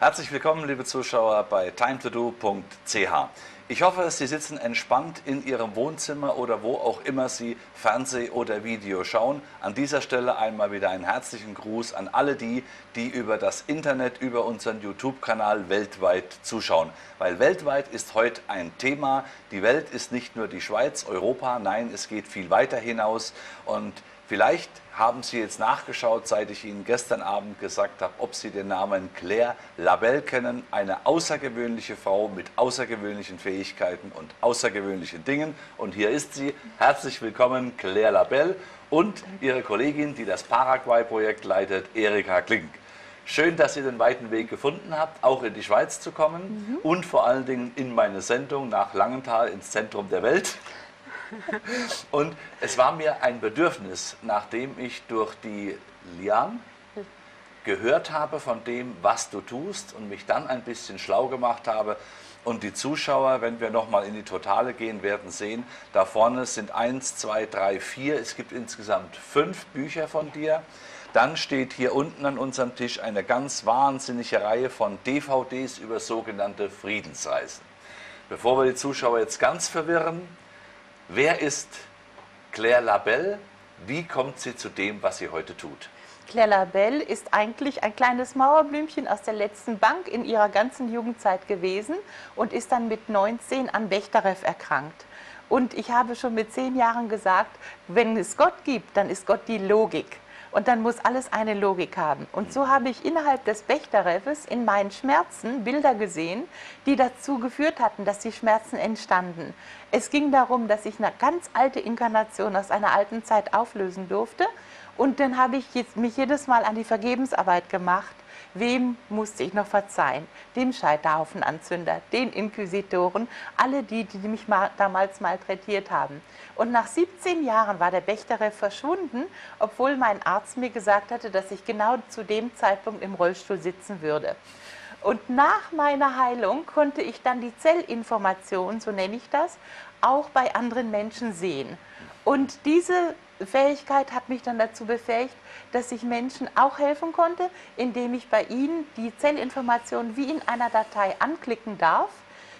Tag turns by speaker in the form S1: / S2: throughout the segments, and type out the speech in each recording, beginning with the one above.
S1: Herzlich willkommen, liebe Zuschauer, bei timetodo.ch. Ich hoffe, Sie sitzen entspannt in Ihrem Wohnzimmer oder wo auch immer Sie Fernseh oder Video schauen. An dieser Stelle einmal wieder einen herzlichen Gruß an alle die, die über das Internet, über unseren YouTube-Kanal weltweit zuschauen. Weil weltweit ist heute ein Thema. Die Welt ist nicht nur die Schweiz, Europa, nein, es geht viel weiter hinaus und Vielleicht haben Sie jetzt nachgeschaut, seit ich Ihnen gestern Abend gesagt habe, ob Sie den Namen Claire Labelle kennen. Eine außergewöhnliche Frau mit außergewöhnlichen Fähigkeiten und außergewöhnlichen Dingen. Und hier ist sie. Herzlich willkommen, Claire Labelle und Ihre Kollegin, die das Paraguay-Projekt leitet, Erika Klink. Schön, dass ihr den weiten Weg gefunden habt, auch in die Schweiz zu kommen mhm. und vor allen Dingen in meine Sendung nach Langenthal ins Zentrum der Welt. Und es war mir ein Bedürfnis, nachdem ich durch die Lian gehört habe von dem, was du tust und mich dann ein bisschen schlau gemacht habe. Und die Zuschauer, wenn wir nochmal in die Totale gehen, werden sehen, da vorne sind eins, zwei, drei, vier. Es gibt insgesamt fünf Bücher von dir. Dann steht hier unten an unserem Tisch eine ganz wahnsinnige Reihe von DVDs über sogenannte Friedensreisen. Bevor wir die Zuschauer jetzt ganz verwirren, Wer ist Claire Labelle? Wie kommt sie zu dem, was sie heute tut?
S2: Claire Labelle ist eigentlich ein kleines Mauerblümchen aus der letzten Bank in ihrer ganzen Jugendzeit gewesen und ist dann mit 19 an Bechterew erkrankt. Und ich habe schon mit zehn Jahren gesagt, wenn es Gott gibt, dann ist Gott die Logik. Und dann muss alles eine Logik haben. Und so habe ich innerhalb des Bechterreffes in meinen Schmerzen Bilder gesehen, die dazu geführt hatten, dass die Schmerzen entstanden. Es ging darum, dass ich eine ganz alte Inkarnation aus einer alten Zeit auflösen durfte. Und dann habe ich mich jedes Mal an die Vergebensarbeit gemacht Wem musste ich noch verzeihen? Dem Scheiterhaufenanzünder, den Inquisitoren, alle die, die mich mal, damals malträtiert haben. Und nach 17 Jahren war der Bechterew verschwunden, obwohl mein Arzt mir gesagt hatte, dass ich genau zu dem Zeitpunkt im Rollstuhl sitzen würde. Und nach meiner Heilung konnte ich dann die Zellinformation, so nenne ich das, auch bei anderen Menschen sehen. Und diese Fähigkeit hat mich dann dazu befähigt, dass ich Menschen auch helfen konnte, indem ich bei ihnen die Zellinformation wie in einer Datei anklicken darf.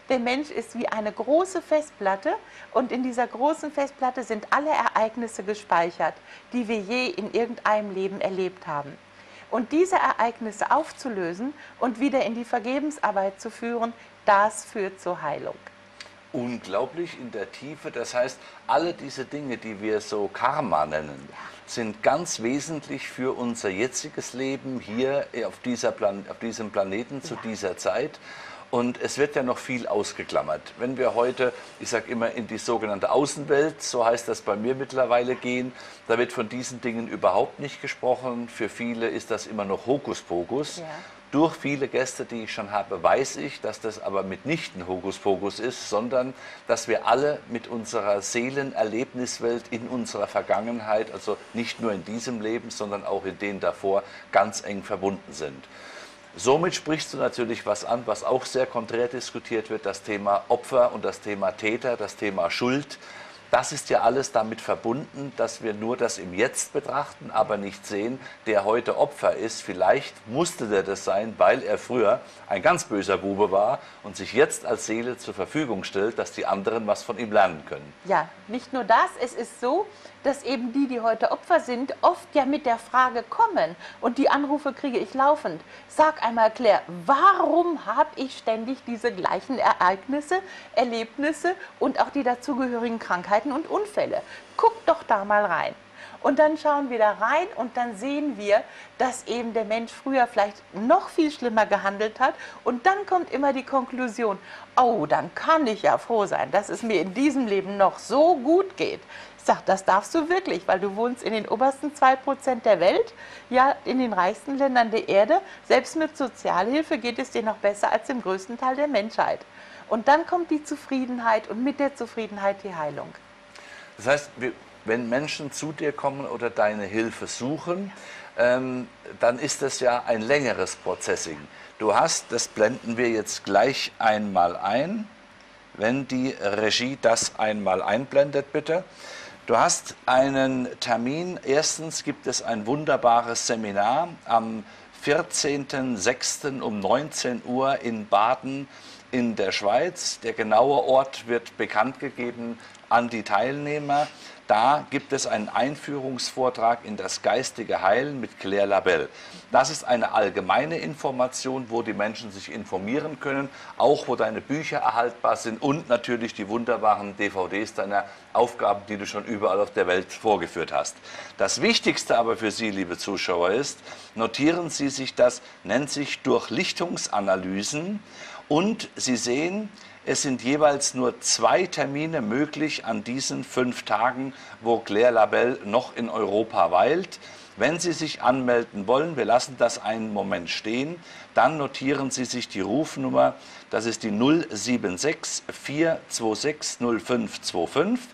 S2: Der Mensch ist wie eine große Festplatte und in dieser großen Festplatte sind alle Ereignisse gespeichert, die wir je in irgendeinem Leben erlebt haben. Und diese Ereignisse aufzulösen und wieder in die Vergebensarbeit zu führen, das führt zur Heilung
S1: unglaublich in der Tiefe. Das heißt, alle diese Dinge, die wir so Karma nennen, sind ganz wesentlich für unser jetziges Leben hier auf, dieser Plan auf diesem Planeten zu dieser Zeit. Und es wird ja noch viel ausgeklammert. Wenn wir heute, ich sage immer, in die sogenannte Außenwelt, so heißt das bei mir mittlerweile gehen, da wird von diesen Dingen überhaupt nicht gesprochen. Für viele ist das immer noch Hokuspokus. Ja. Durch viele Gäste, die ich schon habe, weiß ich, dass das aber mitnichten Hokuspokus ist, sondern dass wir alle mit unserer Seelenerlebniswelt in unserer Vergangenheit, also nicht nur in diesem Leben, sondern auch in denen davor, ganz eng verbunden sind. Somit sprichst du natürlich was an, was auch sehr konträr diskutiert wird, das Thema Opfer und das Thema Täter, das Thema Schuld. Das ist ja alles damit verbunden, dass wir nur das im Jetzt betrachten, aber nicht sehen, der heute Opfer ist. Vielleicht musste der das sein, weil er früher ein ganz böser Bube war und sich jetzt als Seele zur Verfügung stellt, dass die anderen was von ihm lernen können.
S2: Ja, nicht nur das, es ist so, dass eben die, die heute Opfer sind, oft ja mit der Frage kommen und die Anrufe kriege ich laufend. Sag einmal, Claire, warum habe ich ständig diese gleichen Ereignisse, Erlebnisse und auch die dazugehörigen Krankheiten und Unfälle? Guck doch da mal rein. Und dann schauen wir da rein und dann sehen wir, dass eben der Mensch früher vielleicht noch viel schlimmer gehandelt hat. Und dann kommt immer die Konklusion, oh, dann kann ich ja froh sein, dass es mir in diesem Leben noch so gut geht. Ich sage, das darfst du wirklich, weil du wohnst in den obersten 2% der Welt, ja, in den reichsten Ländern der Erde. Selbst mit Sozialhilfe geht es dir noch besser als im größten Teil der Menschheit. Und dann kommt die Zufriedenheit und mit der Zufriedenheit die Heilung.
S1: Das heißt, wenn Menschen zu dir kommen oder deine Hilfe suchen, ähm, dann ist das ja ein längeres Processing. Du hast, das blenden wir jetzt gleich einmal ein, wenn die Regie das einmal einblendet, bitte. Du hast einen Termin. Erstens gibt es ein wunderbares Seminar am 14.06. um 19 Uhr in Baden in der Schweiz. Der genaue Ort wird bekannt gegeben an die Teilnehmer. Da gibt es einen Einführungsvortrag in das geistige Heilen mit Claire Labelle. Das ist eine allgemeine Information, wo die Menschen sich informieren können, auch wo deine Bücher erhaltbar sind und natürlich die wunderbaren DVDs deiner Aufgaben, die du schon überall auf der Welt vorgeführt hast. Das Wichtigste aber für Sie, liebe Zuschauer, ist, notieren Sie sich das, nennt sich Durchlichtungsanalysen und Sie sehen, es sind jeweils nur zwei Termine möglich an diesen fünf Tagen, wo Claire Labelle noch in Europa weilt. Wenn Sie sich anmelden wollen, wir lassen das einen Moment stehen, dann notieren Sie sich die Rufnummer, das ist die 076 426 0525.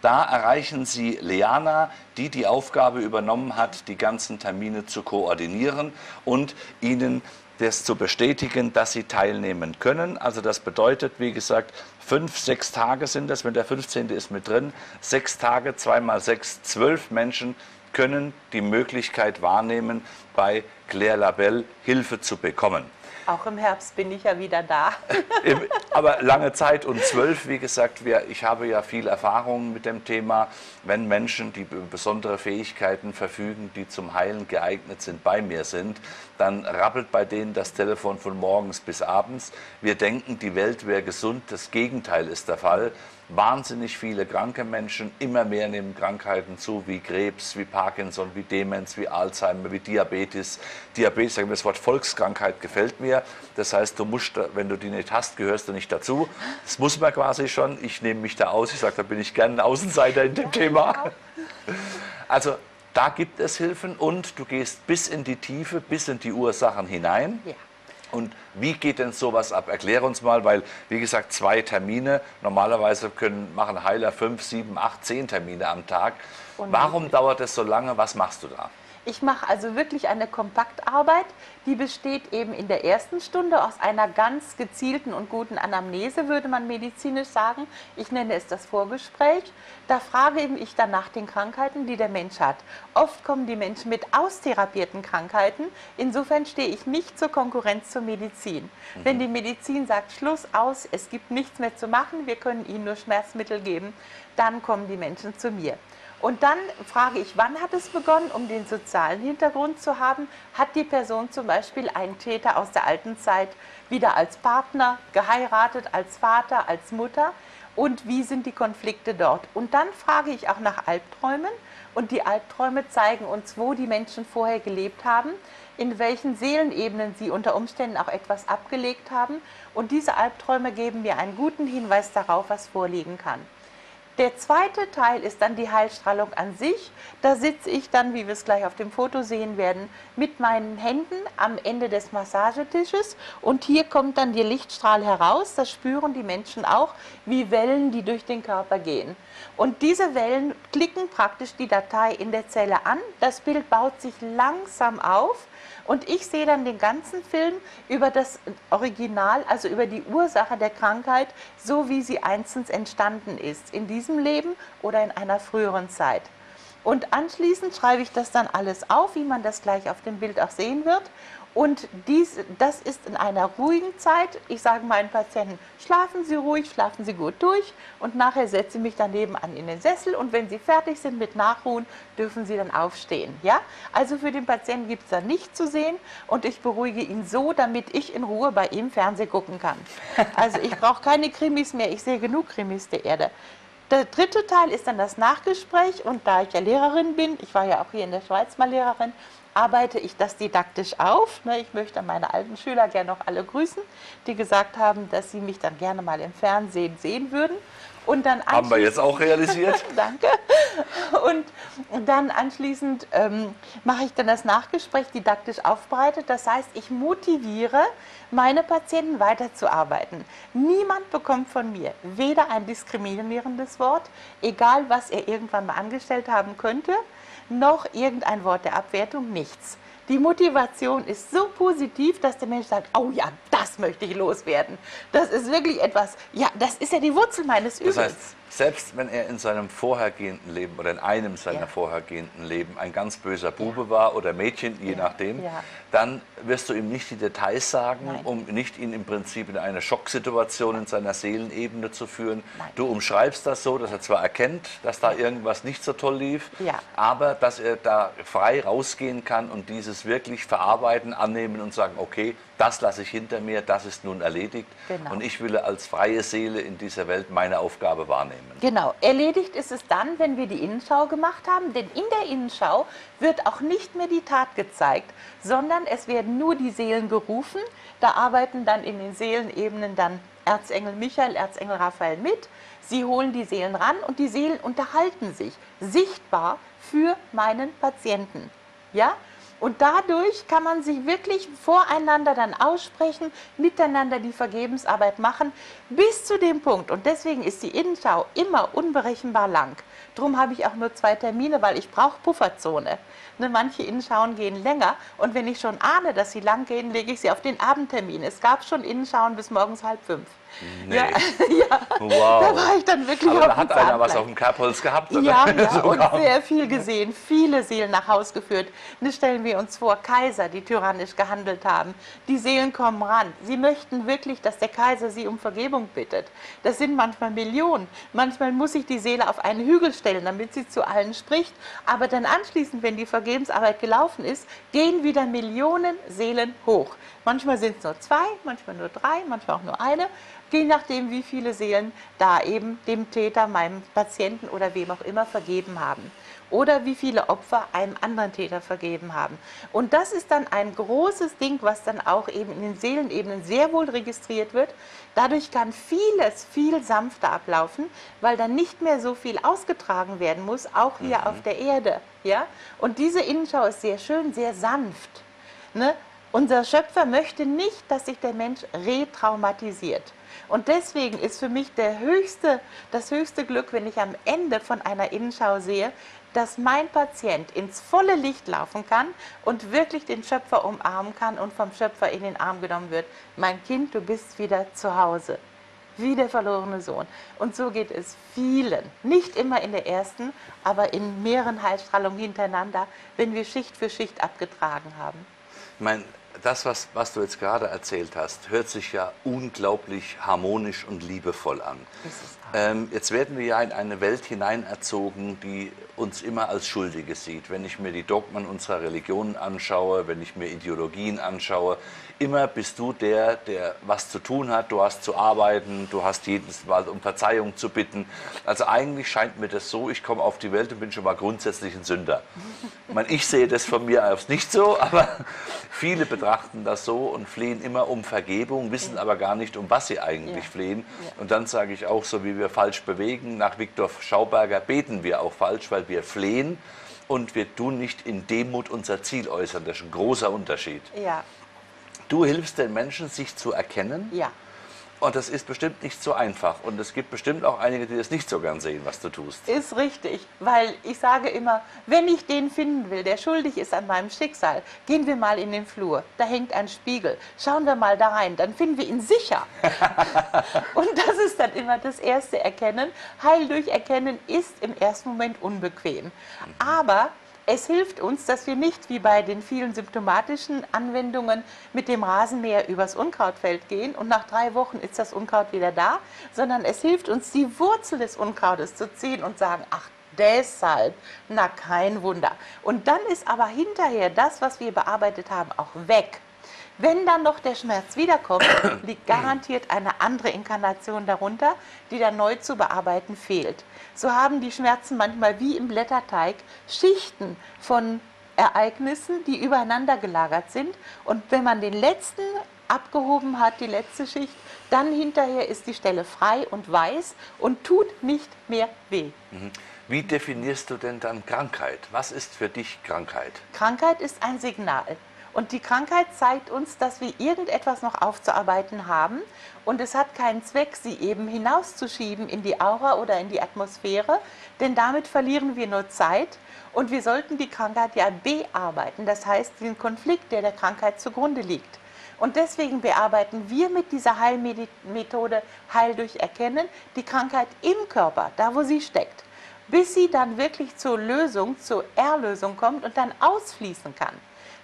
S1: Da erreichen Sie Leana, die die Aufgabe übernommen hat, die ganzen Termine zu koordinieren und Ihnen das zu bestätigen, dass sie teilnehmen können. Also das bedeutet, wie gesagt, fünf, sechs Tage sind das, wenn der 15. ist mit drin, sechs Tage, zweimal sechs, zwölf Menschen können die Möglichkeit wahrnehmen, bei Claire Labelle Hilfe zu bekommen.
S2: Auch im Herbst bin ich ja wieder da.
S1: Aber lange Zeit und zwölf, wie gesagt, wir, ich habe ja viel Erfahrung mit dem Thema, wenn Menschen, die besondere Fähigkeiten verfügen, die zum Heilen geeignet sind, bei mir sind, dann rappelt bei denen das Telefon von morgens bis abends. Wir denken, die Welt wäre gesund, das Gegenteil ist der Fall wahnsinnig viele kranke Menschen, immer mehr nehmen Krankheiten zu, wie Krebs, wie Parkinson, wie Demenz, wie Alzheimer, wie Diabetes. Diabetes, das Wort Volkskrankheit gefällt mir. Das heißt, du musst, wenn du die nicht hast, gehörst du nicht dazu. Das muss man quasi schon. Ich nehme mich da aus. Ich sage, da bin ich gerne ein Außenseiter in dem Thema. Also da gibt es Hilfen und du gehst bis in die Tiefe, bis in die Ursachen hinein. Ja. Und wie geht denn sowas ab? Erklär uns mal, weil, wie gesagt, zwei Termine. Normalerweise können, machen Heiler fünf, sieben, acht, zehn Termine am Tag. Warum dauert es so lange? Was machst du da?
S2: Ich mache also wirklich eine Kompaktarbeit, die besteht eben in der ersten Stunde aus einer ganz gezielten und guten Anamnese, würde man medizinisch sagen. Ich nenne es das Vorgespräch. Da frage ich dann nach den Krankheiten, die der Mensch hat. Oft kommen die Menschen mit austherapierten Krankheiten. Insofern stehe ich nicht zur Konkurrenz zur Medizin. Mhm. Wenn die Medizin sagt, Schluss aus, es gibt nichts mehr zu machen, wir können ihnen nur Schmerzmittel geben, dann kommen die Menschen zu mir. Und dann frage ich, wann hat es begonnen, um den sozialen Hintergrund zu haben? Hat die Person zum Beispiel einen Täter aus der alten Zeit wieder als Partner geheiratet, als Vater, als Mutter? Und wie sind die Konflikte dort? Und dann frage ich auch nach Albträumen. Und die Albträume zeigen uns, wo die Menschen vorher gelebt haben, in welchen Seelenebenen sie unter Umständen auch etwas abgelegt haben. Und diese Albträume geben mir einen guten Hinweis darauf, was vorliegen kann. Der zweite Teil ist dann die Heilstrahlung an sich. Da sitze ich dann, wie wir es gleich auf dem Foto sehen werden, mit meinen Händen am Ende des Massagetisches und hier kommt dann der Lichtstrahl heraus. Das spüren die Menschen auch, wie Wellen, die durch den Körper gehen. Und diese Wellen klicken praktisch die Datei in der Zelle an. Das Bild baut sich langsam auf und ich sehe dann den ganzen Film über das Original, also über die Ursache der Krankheit, so wie sie einstens entstanden ist, in diesem Leben oder in einer früheren Zeit. Und anschließend schreibe ich das dann alles auf, wie man das gleich auf dem Bild auch sehen wird. Und dies, das ist in einer ruhigen Zeit. Ich sage meinen Patienten, schlafen Sie ruhig, schlafen Sie gut durch und nachher setze ich mich daneben an in den Sessel und wenn Sie fertig sind mit Nachruhen, dürfen Sie dann aufstehen. Ja? Also für den Patienten gibt es da nichts zu sehen und ich beruhige ihn so, damit ich in Ruhe bei ihm Fernsehen gucken kann. Also ich brauche keine Krimis mehr, ich sehe genug Krimis der Erde. Der dritte Teil ist dann das Nachgespräch und da ich ja Lehrerin bin, ich war ja auch hier in der Schweiz mal Lehrerin, arbeite ich das didaktisch auf. Ne, ich möchte meine alten Schüler gerne noch alle grüßen, die gesagt haben, dass sie mich dann gerne mal im Fernsehen sehen würden.
S1: Und dann Haben wir jetzt auch realisiert.
S2: Danke. Und, und, dann anschließend ähm, mache ich dann das Nachgespräch didaktisch aufbereitet. Das heißt, ich motiviere meine Patienten weiterzuarbeiten. Niemand bekommt von mir weder ein diskriminierendes Wort, egal was er irgendwann mal angestellt haben könnte, noch irgendein Wort der Abwertung, nichts. Die Motivation ist so positiv, dass der Mensch sagt, oh ja, das möchte ich loswerden. Das ist wirklich etwas, ja, das ist ja die Wurzel meines Übels. Das heißt,
S1: Selbst wenn er in seinem vorhergehenden Leben oder in einem seiner
S2: Ja.
S1: vorhergehenden Leben ein ganz böser Bube war oder Mädchen, je
S2: Ja.
S1: nachdem,
S2: Ja.
S1: dann wirst du ihm nicht die Details sagen,
S2: Nein.
S1: um nicht ihn im Prinzip in eine Schocksituation in seiner Seelenebene zu führen.
S2: Nein.
S1: Du umschreibst das so, dass er zwar erkennt, dass da irgendwas nicht so toll lief,
S2: Ja.
S1: aber dass er da frei rausgehen kann und dieses wirklich verarbeiten, annehmen und sagen, okay, das lasse ich hinter mir, das ist nun erledigt
S2: Genau.
S1: und ich will als freie Seele in dieser Welt meine Aufgabe wahrnehmen.
S2: Genau, erledigt ist es dann, wenn wir die Innenschau gemacht haben, denn in der Innenschau wird auch nicht mehr die Tat gezeigt, sondern es werden nur die Seelen gerufen. Da arbeiten dann in den Seelenebenen dann Erzengel Michael, Erzengel Raphael mit. Sie holen die Seelen ran und die Seelen unterhalten sich sichtbar für meinen Patienten. Ja? Und dadurch kann man sich wirklich voreinander dann aussprechen, miteinander die Vergebensarbeit machen, bis zu dem Punkt. Und deswegen ist die Innenschau immer unberechenbar lang. Darum habe ich auch nur zwei Termine, weil ich brauche Pufferzone. Ne, manche Innenschauen gehen länger und wenn ich schon ahne, dass sie lang gehen, lege ich sie auf den Abendtermin. Es gab schon Innenschauen bis morgens halb fünf.
S1: Nee.
S2: Ja, ja.
S1: Wow.
S2: da war ich dann wirklich
S1: Aber
S2: auf
S1: da hat einer was auf dem Kerbholz gehabt, oder?
S2: Ja, ja, und sehr viel gesehen, viele Seelen nach Haus geführt. Ne, stellen wir uns vor, Kaiser, die tyrannisch gehandelt haben. Die Seelen kommen ran. Sie möchten wirklich, dass der Kaiser sie um Vergebung bittet. Das sind manchmal Millionen. Manchmal muss sich die Seele auf einen Hügel stellen, damit sie zu allen spricht. Aber dann anschließend, wenn die Vergebensarbeit gelaufen ist, gehen wieder Millionen Seelen hoch. Manchmal sind es nur zwei, manchmal nur drei, manchmal auch nur eine je nachdem, wie viele Seelen da eben dem Täter, meinem Patienten oder wem auch immer vergeben haben. Oder wie viele Opfer einem anderen Täter vergeben haben. Und das ist dann ein großes Ding, was dann auch eben in den Seelenebenen sehr wohl registriert wird. Dadurch kann vieles viel sanfter ablaufen, weil dann nicht mehr so viel ausgetragen werden muss, auch hier auf der Erde. Ja? Und diese Innenschau ist sehr schön, sehr sanft. Ne? Unser Schöpfer möchte nicht, dass sich der Mensch retraumatisiert. Und deswegen ist für mich höchste, das höchste Glück, wenn ich am Ende von einer Innenschau sehe, dass mein Patient ins volle Licht laufen kann und wirklich den Schöpfer umarmen kann und vom Schöpfer in den Arm genommen wird. Mein Kind, du bist wieder zu Hause. Wie der verlorene Sohn. Und so geht es vielen. Nicht immer in der ersten, aber in mehreren Heilstrahlungen hintereinander, wenn wir Schicht für Schicht abgetragen haben.
S1: Ich meine, das, was, was du jetzt gerade erzählt hast, hört sich ja unglaublich harmonisch und liebevoll an. Ähm, jetzt werden wir ja in eine Welt hineinerzogen, die uns immer als Schuldige sieht. Wenn ich mir die Dogmen unserer Religionen anschaue, wenn ich mir Ideologien anschaue, immer bist du der, der was zu tun hat, du hast zu arbeiten, du hast jedes Mal um Verzeihung zu bitten. Also eigentlich scheint mir das so, ich komme auf die Welt und bin schon mal grundsätzlich ein Sünder. Ich, meine, ich sehe das von mir aus nicht so, aber viele betrachten das so und flehen immer um Vergebung, wissen aber gar nicht, um was sie eigentlich
S2: Ja.
S1: flehen. Und dann sage ich auch, so wie wir falsch bewegen, nach Viktor Schauberger beten wir auch falsch, weil wir flehen und wir tun nicht in Demut unser Ziel äußern. Das ist ein großer Unterschied.
S2: Ja,
S1: Du hilfst den Menschen, sich zu erkennen.
S2: ja.
S1: Und das ist bestimmt nicht so einfach. Und es gibt bestimmt auch einige, die das nicht so gern sehen, was du tust.
S2: Ist richtig, weil ich sage immer, wenn ich den finden will, der schuldig ist an meinem Schicksal, gehen wir mal in den Flur. Da hängt ein Spiegel. Schauen wir mal da rein, dann finden wir ihn sicher. Und das ist dann immer das erste Erkennen. Heil durch Erkennen ist im ersten Moment unbequem. Aber es hilft uns, dass wir nicht wie bei den vielen symptomatischen Anwendungen mit dem Rasenmäher übers Unkrautfeld gehen und nach drei Wochen ist das Unkraut wieder da, sondern es hilft uns, die Wurzel des Unkrautes zu ziehen und sagen, ach, deshalb, na kein Wunder. Und dann ist aber hinterher das, was wir bearbeitet haben, auch weg. Wenn dann noch der Schmerz wiederkommt, liegt garantiert eine andere Inkarnation darunter, die dann neu zu bearbeiten fehlt. So haben die Schmerzen manchmal wie im Blätterteig Schichten von Ereignissen, die übereinander gelagert sind. Und wenn man den letzten abgehoben hat, die letzte Schicht, dann hinterher ist die Stelle frei und weiß und tut nicht mehr weh.
S1: Wie definierst du denn dann Krankheit? Was ist für dich Krankheit?
S2: Krankheit ist ein Signal. Und die Krankheit zeigt uns, dass wir irgendetwas noch aufzuarbeiten haben. Und es hat keinen Zweck, sie eben hinauszuschieben in die Aura oder in die Atmosphäre, denn damit verlieren wir nur Zeit. Und wir sollten die Krankheit ja bearbeiten, das heißt den Konflikt, der der Krankheit zugrunde liegt. Und deswegen bearbeiten wir mit dieser Heilmethode Heil durch Erkennen die Krankheit im Körper, da wo sie steckt, bis sie dann wirklich zur Lösung, zur Erlösung kommt und dann ausfließen kann.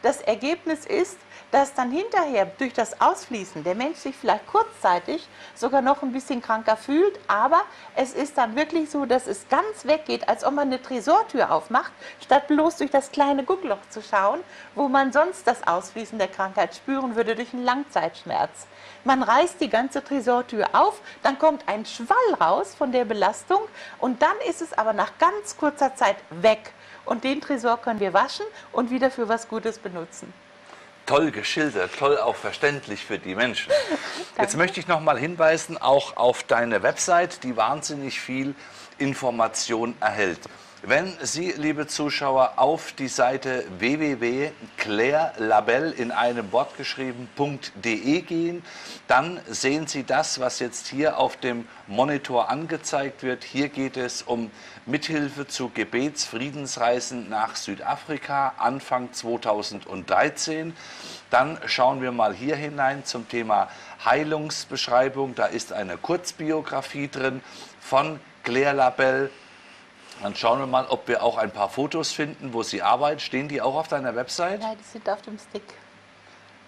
S2: Das Ergebnis ist, dass dann hinterher durch das Ausfließen der Mensch sich vielleicht kurzzeitig sogar noch ein bisschen kranker fühlt, aber es ist dann wirklich so, dass es ganz weggeht, als ob man eine Tresortür aufmacht, statt bloß durch das kleine Guckloch zu schauen, wo man sonst das Ausfließen der Krankheit spüren würde durch einen Langzeitschmerz. Man reißt die ganze Tresortür auf, dann kommt ein Schwall raus von der Belastung und dann ist es aber nach ganz kurzer Zeit weg. Und den Tresor können wir waschen und wieder für was Gutes benutzen
S1: toll geschildert, toll auch verständlich für die Menschen. Jetzt möchte ich noch mal hinweisen, auch auf deine Website, die wahnsinnig viel Information erhält. Wenn Sie, liebe Zuschauer, auf die Seite www.clairelabel in einem Wort geschrieben.de gehen, dann sehen Sie das, was jetzt hier auf dem Monitor angezeigt wird. Hier geht es um Mithilfe zu Gebetsfriedensreisen nach Südafrika Anfang 2013. Dann schauen wir mal hier hinein zum Thema Heilungsbeschreibung. Da ist eine Kurzbiografie drin von Claire Labelle dann schauen wir mal, ob wir auch ein paar Fotos finden, wo sie arbeitet. Stehen die auch auf deiner Website?
S2: Nein, die sind auf dem Stick.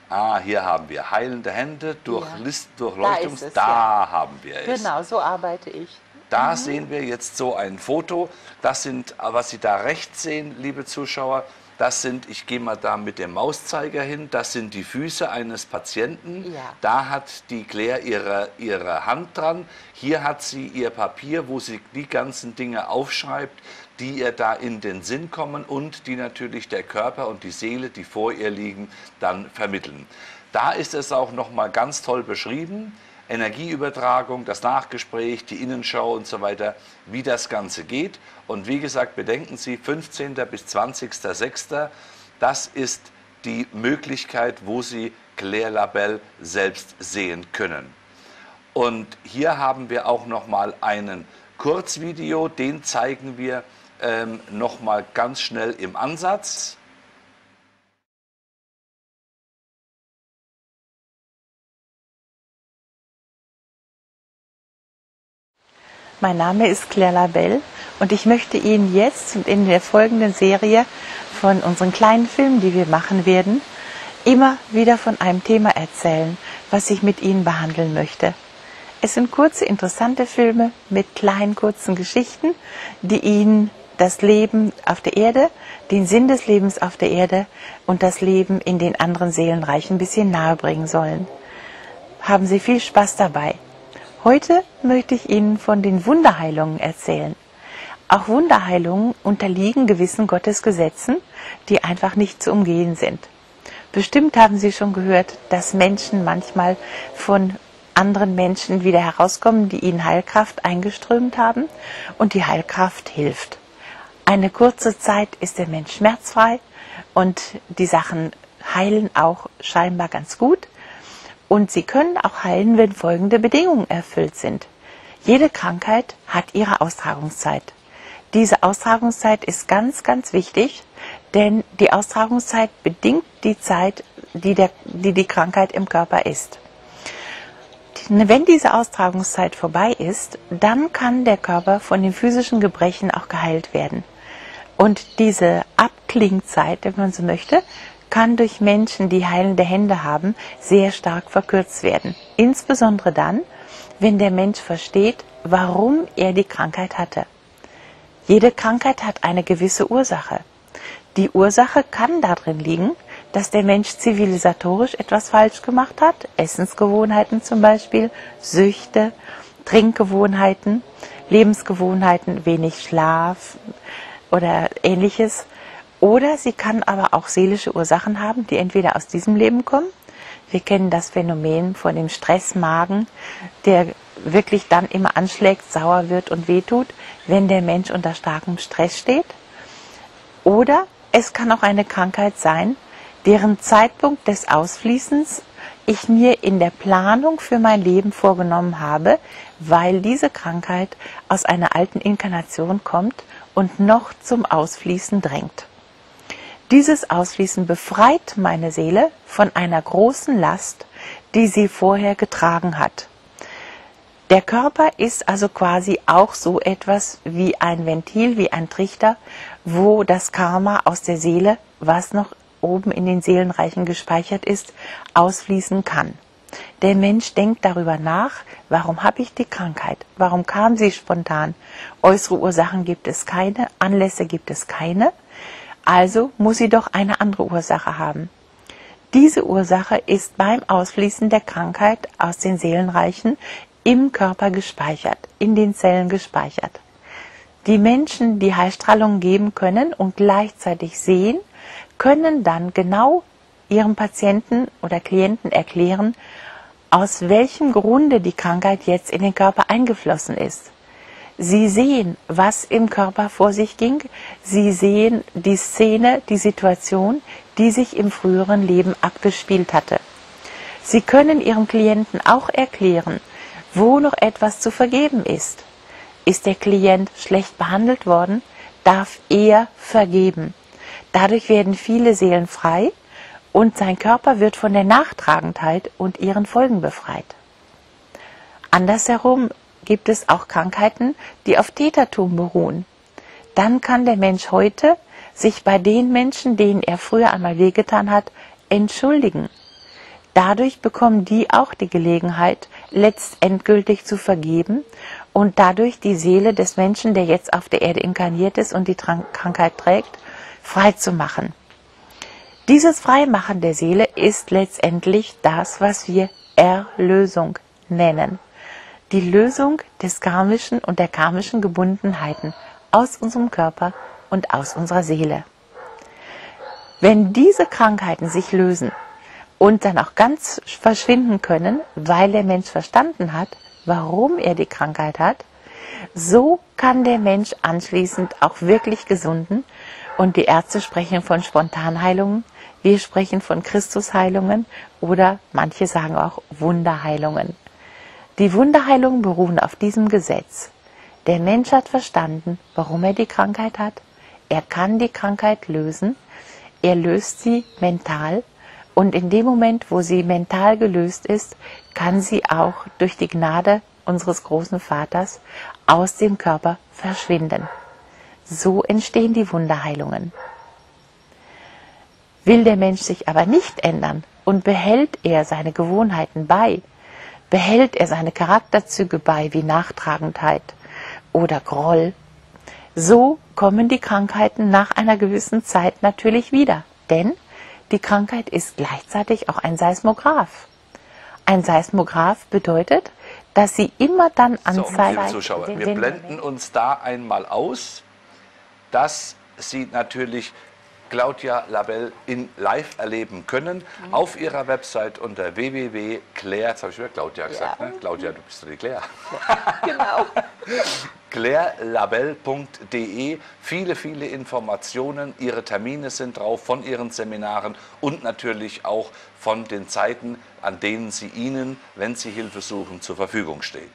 S1: Ah, hier haben wir heilende Hände, durch ja. List, Durchleuchtungs... Da, es, da ja. haben wir
S2: es. Genau, so arbeite ich.
S1: Da mhm. sehen wir jetzt so ein Foto. Das sind, was Sie da rechts sehen, liebe Zuschauer, das sind, ich gehe mal da mit dem Mauszeiger hin, das sind die Füße eines Patienten. Ja. Da hat die Claire ihre, ihre Hand dran. Hier hat sie ihr Papier, wo sie die ganzen Dinge aufschreibt, die ihr da in den Sinn kommen und die natürlich der Körper und die Seele, die vor ihr liegen, dann vermitteln. Da ist es auch noch mal ganz toll beschrieben. Energieübertragung, das Nachgespräch, die Innenschau und so weiter, wie das Ganze geht. Und wie gesagt, bedenken Sie, 15. bis 20.06., das ist die Möglichkeit, wo Sie Claire Labelle selbst sehen können. Und hier haben wir auch noch mal einen Kurzvideo, den zeigen wir ähm, noch mal ganz schnell im Ansatz.
S2: Mein Name ist Claire Labelle und ich möchte Ihnen jetzt und in der folgenden Serie von unseren kleinen Filmen, die wir machen werden, immer wieder von einem Thema erzählen, was ich mit Ihnen behandeln möchte. Es sind kurze, interessante Filme mit kleinen, kurzen Geschichten, die Ihnen das Leben auf der Erde, den Sinn des Lebens auf der Erde und das Leben in den anderen Seelenreichen ein bisschen nahe bringen sollen. Haben Sie viel Spaß dabei. Heute möchte ich Ihnen von den Wunderheilungen erzählen. Auch Wunderheilungen unterliegen gewissen Gottesgesetzen, die einfach nicht zu umgehen sind. Bestimmt haben Sie schon gehört, dass Menschen manchmal von anderen Menschen wieder herauskommen, die ihnen Heilkraft eingeströmt haben und die Heilkraft hilft. Eine kurze Zeit ist der Mensch schmerzfrei und die Sachen heilen auch scheinbar ganz gut. Und sie können auch heilen, wenn folgende Bedingungen erfüllt sind. Jede Krankheit hat ihre Austragungszeit. Diese Austragungszeit ist ganz, ganz wichtig, denn die Austragungszeit bedingt die Zeit, die, der, die die Krankheit im Körper ist. Wenn diese Austragungszeit vorbei ist, dann kann der Körper von den physischen Gebrechen auch geheilt werden. Und diese Abklingzeit, wenn man so möchte, kann durch Menschen, die heilende Hände haben, sehr stark verkürzt werden. Insbesondere dann, wenn der Mensch versteht, warum er die Krankheit hatte. Jede Krankheit hat eine gewisse Ursache. Die Ursache kann darin liegen, dass der Mensch zivilisatorisch etwas falsch gemacht hat, Essensgewohnheiten zum Beispiel, Süchte, Trinkgewohnheiten, Lebensgewohnheiten, wenig Schlaf oder ähnliches oder sie kann aber auch seelische Ursachen haben, die entweder aus diesem Leben kommen. Wir kennen das Phänomen von dem Stressmagen, der wirklich dann immer anschlägt, sauer wird und wehtut, wenn der Mensch unter starkem Stress steht. Oder es kann auch eine Krankheit sein, deren Zeitpunkt des Ausfließens ich mir in der Planung für mein Leben vorgenommen habe, weil diese Krankheit aus einer alten Inkarnation kommt und noch zum Ausfließen drängt. Dieses Ausfließen befreit meine Seele von einer großen Last, die sie vorher getragen hat. Der Körper ist also quasi auch so etwas wie ein Ventil, wie ein Trichter, wo das Karma aus der Seele, was noch oben in den Seelenreichen gespeichert ist, ausfließen kann. Der Mensch denkt darüber nach, warum habe ich die Krankheit? Warum kam sie spontan? Äußere Ursachen gibt es keine, Anlässe gibt es keine. Also muss sie doch eine andere Ursache haben. Diese Ursache ist beim Ausfließen der Krankheit aus den Seelenreichen im Körper gespeichert, in den Zellen gespeichert. Die Menschen, die Heilstrahlung geben können und gleichzeitig sehen, können dann genau ihrem Patienten oder Klienten erklären, aus welchem Grunde die Krankheit jetzt in den Körper eingeflossen ist. Sie sehen, was im Körper vor sich ging. Sie sehen die Szene, die Situation, die sich im früheren Leben abgespielt hatte. Sie können Ihrem Klienten auch erklären, wo noch etwas zu vergeben ist. Ist der Klient schlecht behandelt worden, darf er vergeben. Dadurch werden viele Seelen frei und sein Körper wird von der Nachtragendheit und ihren Folgen befreit. Andersherum gibt es auch Krankheiten, die auf Tätertum beruhen. Dann kann der Mensch heute sich bei den Menschen, denen er früher einmal wehgetan hat, entschuldigen. Dadurch bekommen die auch die Gelegenheit, letztendgültig zu vergeben und dadurch die Seele des Menschen, der jetzt auf der Erde inkarniert ist und die Krankheit trägt, frei zu machen. Dieses Freimachen der Seele ist letztendlich das, was wir Erlösung nennen. Die Lösung des karmischen und der karmischen Gebundenheiten aus unserem Körper und aus unserer Seele. Wenn diese Krankheiten sich lösen und dann auch ganz verschwinden können, weil der Mensch verstanden hat, warum er die Krankheit hat, so kann der Mensch anschließend auch wirklich gesunden und die Ärzte sprechen von Spontanheilungen, wir sprechen von Christusheilungen oder manche sagen auch Wunderheilungen. Die Wunderheilungen beruhen auf diesem Gesetz. Der Mensch hat verstanden, warum er die Krankheit hat. Er kann die Krankheit lösen. Er löst sie mental. Und in dem Moment, wo sie mental gelöst ist, kann sie auch durch die Gnade unseres großen Vaters aus dem Körper verschwinden. So entstehen die Wunderheilungen. Will der Mensch sich aber nicht ändern und behält er seine Gewohnheiten bei, behält er seine Charakterzüge bei wie Nachtragendheit oder Groll, so kommen die Krankheiten nach einer gewissen Zeit natürlich wieder. Denn die Krankheit ist gleichzeitig auch ein Seismograph. Ein Seismograph bedeutet, dass sie immer dann anzeigt.
S1: So, liebe Zuschauer, wir blenden uns da einmal aus, dass sie natürlich Claudia Labelle in live erleben können mhm. auf ihrer Website unter www.claire, jetzt habe ich wieder Claudia gesagt, ja. ne? Claudia, du bist doch die Claire. Genau. clairelabelle.de. Viele, viele Informationen. Ihre Termine sind drauf von Ihren Seminaren und natürlich auch von den Zeiten, an denen sie Ihnen, wenn Sie Hilfe suchen, zur Verfügung steht.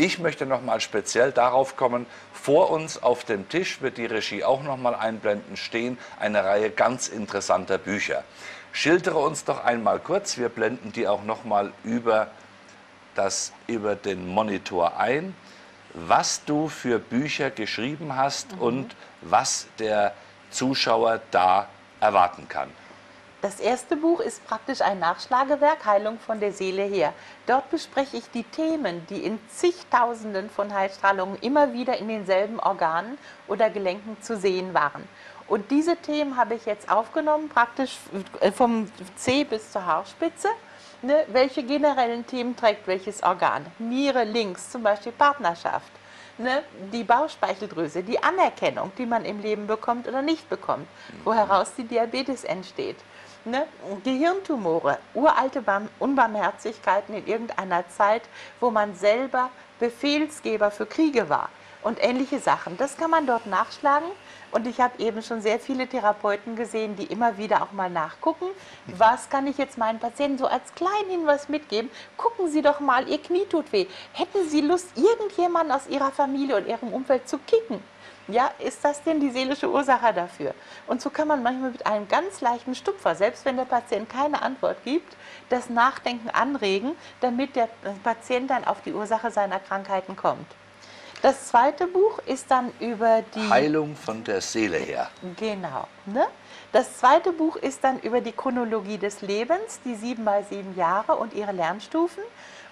S1: Ich möchte noch mal speziell darauf kommen, vor uns auf dem Tisch wird die Regie auch noch mal einblenden stehen, eine Reihe ganz interessanter Bücher. Schildere uns doch einmal kurz, wir blenden die auch noch mal über, das, über den Monitor ein, was du für Bücher geschrieben hast mhm. und was der Zuschauer da erwarten kann.
S2: Das erste Buch ist praktisch ein Nachschlagewerk, Heilung von der Seele her. Dort bespreche ich die Themen, die in zigtausenden von Heilstrahlungen immer wieder in denselben Organen oder Gelenken zu sehen waren. Und diese Themen habe ich jetzt aufgenommen, praktisch äh, vom C bis zur Haarspitze. Ne, welche generellen Themen trägt welches Organ? Niere links, zum Beispiel Partnerschaft. Ne, die Bauchspeicheldrüse, die Anerkennung, die man im Leben bekommt oder nicht bekommt, wo heraus die Diabetes entsteht ne, Gehirntumore, uralte Unbarmherzigkeiten in irgendeiner Zeit, wo man selber Befehlsgeber für Kriege war und ähnliche Sachen. Das kann man dort nachschlagen. Und ich habe eben schon sehr viele Therapeuten gesehen, die immer wieder auch mal nachgucken, was kann ich jetzt meinen Patienten so als kleinen Hinweis mitgeben. Gucken Sie doch mal, Ihr Knie tut weh. Hätten Sie Lust, irgendjemanden aus Ihrer Familie und Ihrem Umfeld zu kicken? Ja, ist das denn die seelische Ursache dafür? Und so kann man manchmal mit einem ganz leichten Stupfer, selbst wenn der Patient keine Antwort gibt, das Nachdenken anregen, damit der Patient dann auf die Ursache seiner Krankheiten kommt. Das zweite Buch ist dann über die
S1: Heilung von der Seele her.
S2: Genau. Ne? Das zweite Buch ist dann über die Chronologie des Lebens, die sieben mal sieben Jahre und ihre Lernstufen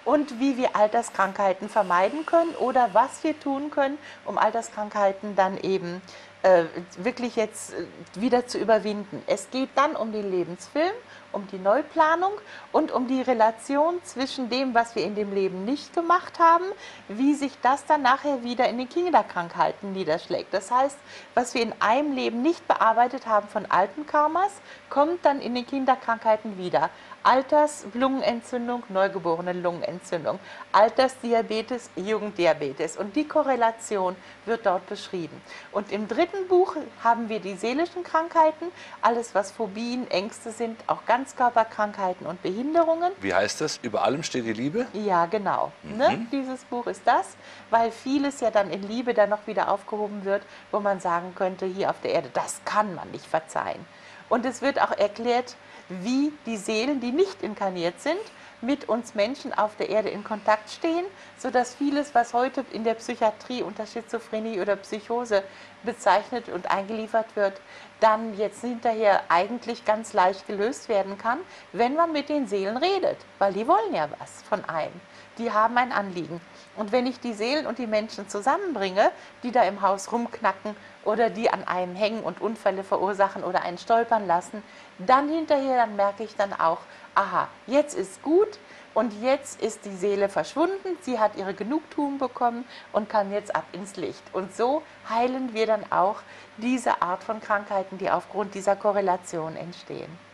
S2: und wie wir Alterskrankheiten vermeiden können oder was wir tun können, um Alterskrankheiten dann eben äh, wirklich jetzt äh, wieder zu überwinden. Es geht dann um den Lebensfilm um die Neuplanung und um die Relation zwischen dem, was wir in dem Leben nicht gemacht haben, wie sich das dann nachher wieder in den Kinderkrankheiten niederschlägt. Das heißt, was wir in einem Leben nicht bearbeitet haben von alten Karmas, kommt dann in den Kinderkrankheiten wieder. Alterslungenentzündung, neugeborene Lungenentzündung, Altersdiabetes, Jugenddiabetes. Und die Korrelation wird dort beschrieben. Und im dritten Buch haben wir die seelischen Krankheiten, alles was Phobien, Ängste sind, auch Ganzkörperkrankheiten und Behinderungen.
S1: Wie heißt das? Über allem steht die Liebe?
S2: Ja, genau. Mhm. Ne? Dieses Buch ist das, weil vieles ja dann in Liebe dann noch wieder aufgehoben wird, wo man sagen könnte, hier auf der Erde, das kann man nicht verzeihen. Und es wird auch erklärt, wie die Seelen, die nicht inkarniert sind, mit uns Menschen auf der Erde in Kontakt stehen, sodass vieles, was heute in der Psychiatrie unter Schizophrenie oder Psychose bezeichnet und eingeliefert wird, dann jetzt hinterher eigentlich ganz leicht gelöst werden kann, wenn man mit den Seelen redet, weil die wollen ja was von einem. Die haben ein Anliegen. Und wenn ich die Seelen und die Menschen zusammenbringe, die da im Haus rumknacken oder die an einem hängen und Unfälle verursachen oder einen stolpern lassen, dann hinterher, dann merke ich dann auch, aha, jetzt ist gut und jetzt ist die Seele verschwunden, sie hat ihre Genugtuung bekommen und kann jetzt ab ins Licht. Und so heilen wir dann auch diese Art von Krankheiten, die aufgrund dieser Korrelation entstehen.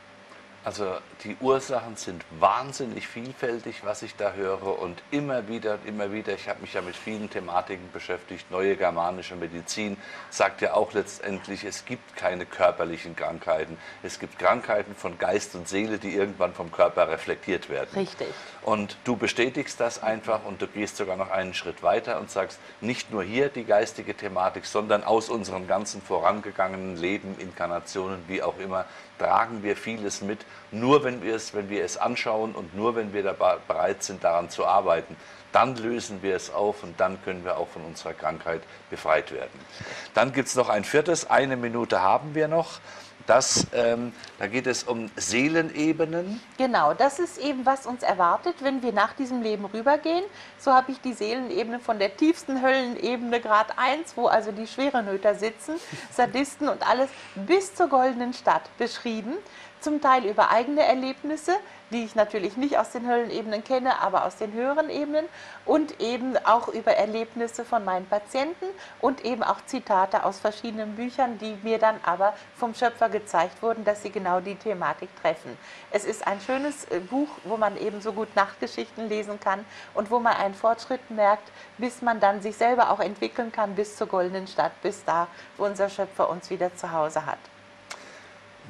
S1: Also die Ursachen sind wahnsinnig vielfältig, was ich da höre und immer wieder, immer wieder, ich habe mich ja mit vielen Thematiken beschäftigt, neue germanische Medizin sagt ja auch letztendlich, es gibt keine körperlichen Krankheiten, es gibt Krankheiten von Geist und Seele, die irgendwann vom Körper reflektiert werden.
S2: Richtig.
S1: Und du bestätigst das einfach und du gehst sogar noch einen Schritt weiter und sagst, nicht nur hier die geistige Thematik, sondern aus unserem ganzen vorangegangenen Leben, Inkarnationen, wie auch immer, tragen wir vieles mit, nur wenn wir es, wenn wir es anschauen und nur wenn wir dabei bereit sind, daran zu arbeiten. Dann lösen wir es auf und dann können wir auch von unserer Krankheit befreit werden. Dann gibt es noch ein viertes, eine Minute haben wir noch. Das, ähm, da geht es um Seelenebenen.
S2: Genau, das ist eben, was uns erwartet, wenn wir nach diesem Leben rübergehen. So habe ich die Seelenebene von der tiefsten Höllenebene Grad 1, wo also die Schwerenöter sitzen, Sadisten und alles, bis zur goldenen Stadt beschrieben zum Teil über eigene Erlebnisse, die ich natürlich nicht aus den Höllenebenen kenne, aber aus den höheren Ebenen und eben auch über Erlebnisse von meinen Patienten und eben auch Zitate aus verschiedenen Büchern, die mir dann aber vom Schöpfer gezeigt wurden, dass sie genau die Thematik treffen. Es ist ein schönes äh, Buch, wo man eben so gut Nachtgeschichten lesen kann und wo man einen Fortschritt merkt, bis man dann sich selber auch entwickeln kann bis zur goldenen Stadt, bis da, wo unser Schöpfer uns wieder zu Hause hat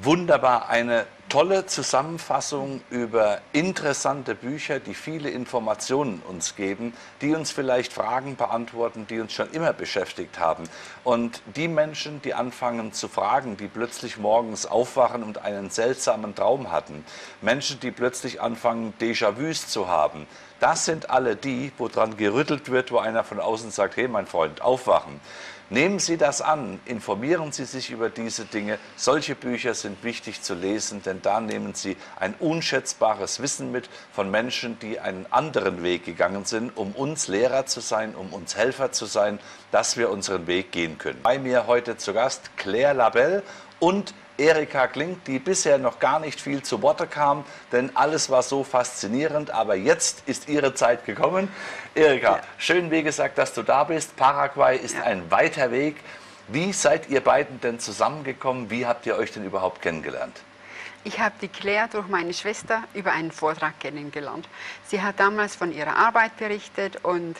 S1: wunderbar eine tolle Zusammenfassung über interessante Bücher, die viele Informationen uns geben, die uns vielleicht Fragen beantworten, die uns schon immer beschäftigt haben. Und die Menschen, die anfangen zu fragen, die plötzlich morgens aufwachen und einen seltsamen Traum hatten, Menschen, die plötzlich anfangen, Déjà-vus zu haben, das sind alle die, wo dran gerüttelt wird, wo einer von außen sagt, hey mein Freund, aufwachen. Nehmen Sie das an, informieren Sie sich über diese Dinge. Solche Bücher sind wichtig zu lesen, denn da nehmen Sie ein unschätzbares Wissen mit von Menschen, die einen anderen Weg gegangen sind, um uns Lehrer zu sein, um uns Helfer zu sein, dass wir unseren Weg gehen können. Bei mir heute zu Gast Claire Labelle und Erika Klink, die bisher noch gar nicht viel zu Worte kam, denn alles war so faszinierend, aber jetzt ist ihre Zeit gekommen. Erika, ja. schön wie gesagt, dass du da bist. Paraguay ist ja. ein weiter Weg. Wie seid ihr beiden denn zusammengekommen? Wie habt ihr euch denn überhaupt kennengelernt?
S3: Ich habe die Claire durch meine Schwester über einen Vortrag kennengelernt. Sie hat damals von ihrer Arbeit berichtet und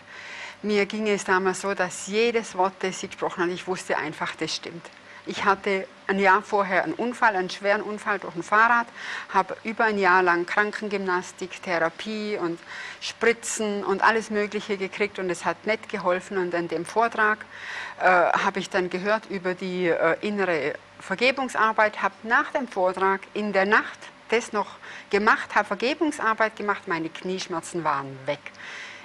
S3: mir ging es damals so, dass jedes Wort, das sie gesprochen hat, ich wusste einfach, das stimmt Ich hatte ein Jahr vorher einen Unfall, einen schweren Unfall durch ein Fahrrad, habe über ein Jahr lang Krankengymnastik, Therapie und Spritzen und alles Mögliche gekriegt und es hat nicht geholfen. Und an dem Vortrag äh, habe ich dann gehört über die äh, innere Vergebungsarbeit, habe nach dem Vortrag in der Nacht das noch gemacht, habe Vergebungsarbeit gemacht, meine Knieschmerzen waren weg.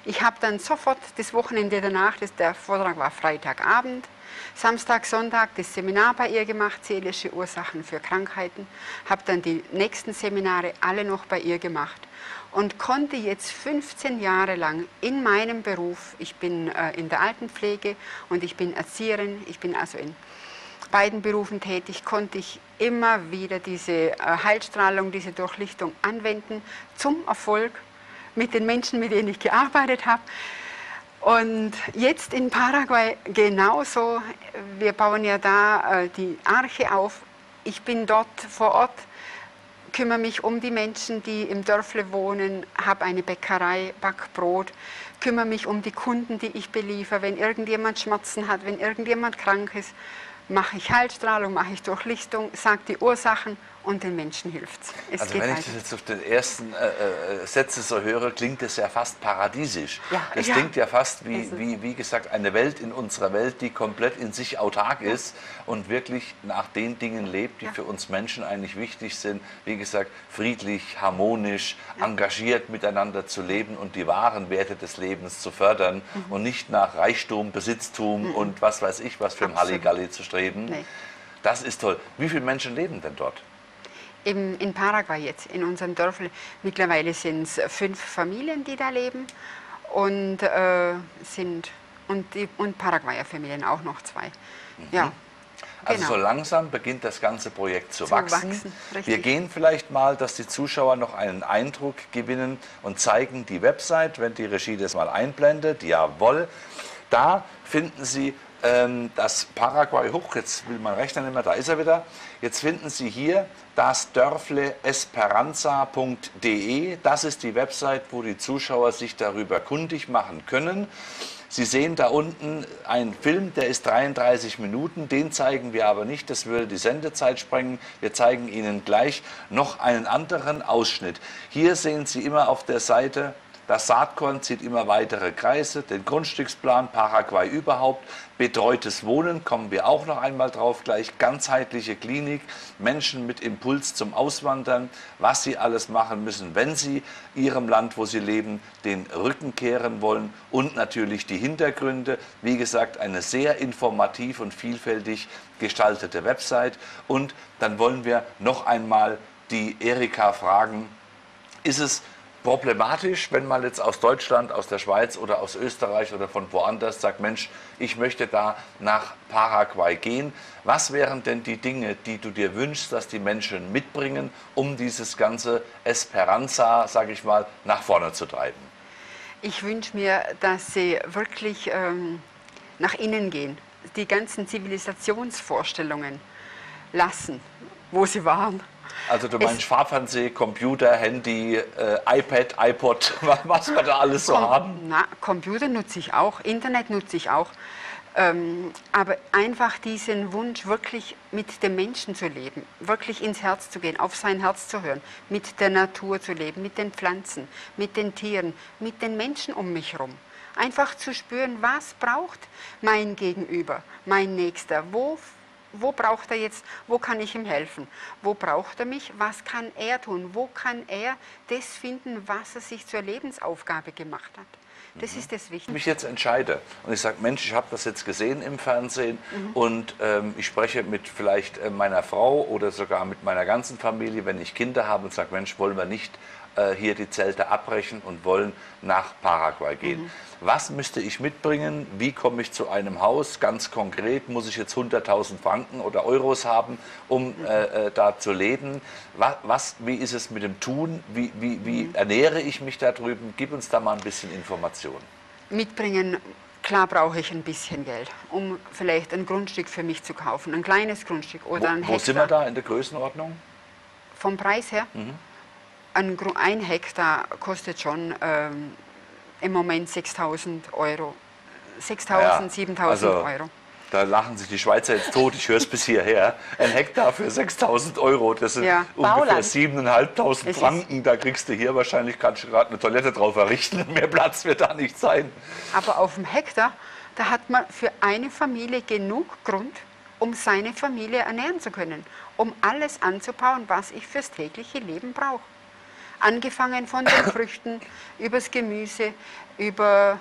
S3: Ich habe dann sofort das Wochenende danach, das, der Vortrag war Freitagabend, Samstag, Sonntag das Seminar bei ihr gemacht, seelische Ursachen für Krankheiten, habe dann die nächsten Seminare alle noch bei ihr gemacht und konnte jetzt 15 Jahre lang in meinem Beruf, ich bin äh, in der Altenpflege und ich bin Erzieherin, ich bin also in beiden Berufen tätig, konnte ich immer wieder diese äh, Heilstrahlung, diese Durchlichtung anwenden zum Erfolg mit den Menschen, mit denen ich gearbeitet habe. Und jetzt in Paraguay genauso. Wir bauen ja da äh, die Arche auf. Ich bin dort vor Ort, kümmere mich um die Menschen, die im Dörfle wohnen, habe eine Bäckerei, Backbrot, kümmere mich um die Kunden, die ich beliefer. Wenn irgendjemand Schmerzen hat, wenn irgendjemand krank ist, mache ich Heilstrahlung, mache ich Durchlichtung, sage die Ursachen und den Menschen hilft
S1: es. Also wenn ich das jetzt auf den ersten äh, äh, Sätze so höre, klingt es ja fast paradiesisch. Ja, es ja. klingt ja fast wie, wie, wie gesagt eine Welt in unserer Welt, die komplett in sich autark ja. ist und wirklich nach den Dingen lebt, die ja. für uns Menschen eigentlich wichtig sind. Wie gesagt, friedlich, harmonisch, engagiert miteinander zu leben und die wahren Werte des Lebens zu fördern mhm. und nicht nach Reichtum, Besitztum mhm. und was weiß ich was für ein Halligalli zu streben. Nee. Das ist toll. Wie viele Menschen leben denn dort?
S3: Im, in Paraguay jetzt, in unserem Dorf, mittlerweile sind es fünf Familien, die da leben und, äh, sind, und, die, und Paraguayer Familien auch noch zwei. Mhm. Ja.
S1: Also genau. so langsam beginnt das ganze Projekt zu, zu wachsen. wachsen Wir gehen vielleicht mal, dass die Zuschauer noch einen Eindruck gewinnen und zeigen die Website, wenn die Regie das mal einblendet. Jawohl. Da finden Sie ähm, das Paraguay hoch, jetzt will mein Rechner nicht mehr, da ist er wieder. Jetzt finden Sie hier das Dörfle Esperanza.de. Das ist die Website, wo die Zuschauer sich darüber kundig machen können. Sie sehen da unten einen Film, der ist 33 Minuten, den zeigen wir aber nicht, das würde die Sendezeit sprengen. Wir zeigen Ihnen gleich noch einen anderen Ausschnitt. Hier sehen Sie immer auf der Seite das Saatkorn zieht immer weitere Kreise, den Grundstücksplan, Paraguay überhaupt, betreutes Wohnen, kommen wir auch noch einmal drauf gleich, ganzheitliche Klinik, Menschen mit Impuls zum Auswandern, was sie alles machen müssen, wenn sie ihrem Land, wo sie leben, den Rücken kehren wollen und natürlich die Hintergründe. Wie gesagt, eine sehr informativ und vielfältig gestaltete Website. Und dann wollen wir noch einmal die Erika fragen, ist es problematisch, wenn man jetzt aus Deutschland, aus der Schweiz oder aus Österreich oder von woanders sagt, Mensch, ich möchte da nach Paraguay gehen. Was wären denn die Dinge, die du dir wünschst, dass die Menschen mitbringen, um dieses ganze Esperanza, sage ich mal, nach vorne zu treiben?
S3: Ich wünsche mir, dass sie wirklich ähm, nach innen gehen, die ganzen Zivilisationsvorstellungen lassen, wo sie waren
S1: also du meinst Fahrfernseh, Computer, Handy, äh, iPad, iPod, was wir da alles so Com haben?
S3: Na, Computer nutze ich auch, Internet nutze ich auch. Ähm, aber einfach diesen Wunsch, wirklich mit dem Menschen zu leben, wirklich ins Herz zu gehen, auf sein Herz zu hören, mit der Natur zu leben, mit den Pflanzen, mit den Tieren, mit den Menschen um mich herum. Einfach zu spüren, was braucht mein Gegenüber, mein Nächster, wo wo braucht er jetzt, wo kann ich ihm helfen? Wo braucht er mich? Was kann er tun? Wo kann er das finden, was er sich zur Lebensaufgabe gemacht hat? Das mhm. ist das Wichtige.
S1: Wenn ich mich jetzt entscheide und ich sage, Mensch, ich habe das jetzt gesehen im Fernsehen mhm. und ähm, ich spreche mit vielleicht äh, meiner Frau oder sogar mit meiner ganzen Familie, wenn ich Kinder habe und sage, Mensch, wollen wir nicht äh, hier die Zelte abbrechen und wollen nach Paraguay gehen. Mhm. Was müsste ich mitbringen? Wie komme ich zu einem Haus? Ganz konkret, muss ich jetzt 100.000 Franken oder Euros haben, um äh, äh, da zu leben? Was, was, wie ist es mit dem Tun? Wie, wie, wie mhm. ernähre ich mich da drüben? Gib uns da mal ein bisschen Information.
S3: Mitbringen Klar brauche ich ein bisschen Geld, um vielleicht ein Grundstück für mich zu kaufen, ein kleines Grundstück oder
S1: wo,
S3: ein Hektar.
S1: Wo sind wir da in der Größenordnung?
S3: Vom Preis her? Mhm. Ein, ein, Hektar kostet schon ähm, im Moment 6.000 Euro. 6.000, ja, 7.000 also Euro.
S1: Da lachen sich die Schweizer jetzt tot, ich höre es bis hierher. Ein Hektar für 6000 Euro, das sind
S3: Ja.
S1: ungefähr
S2: Bauland.
S1: 7.500
S3: Es
S1: Franken. Da kriegst du hier wahrscheinlich gerade eine Toilette drauf errichten. Mehr Platz wird da nicht sein.
S3: Aber auf dem Hektar, da hat man für eine Familie genug Grund, um seine Familie ernähren zu können, um alles anzubauen, was ich fürs tägliche Leben brauche. Angefangen von den Früchten, übers Gemüse, über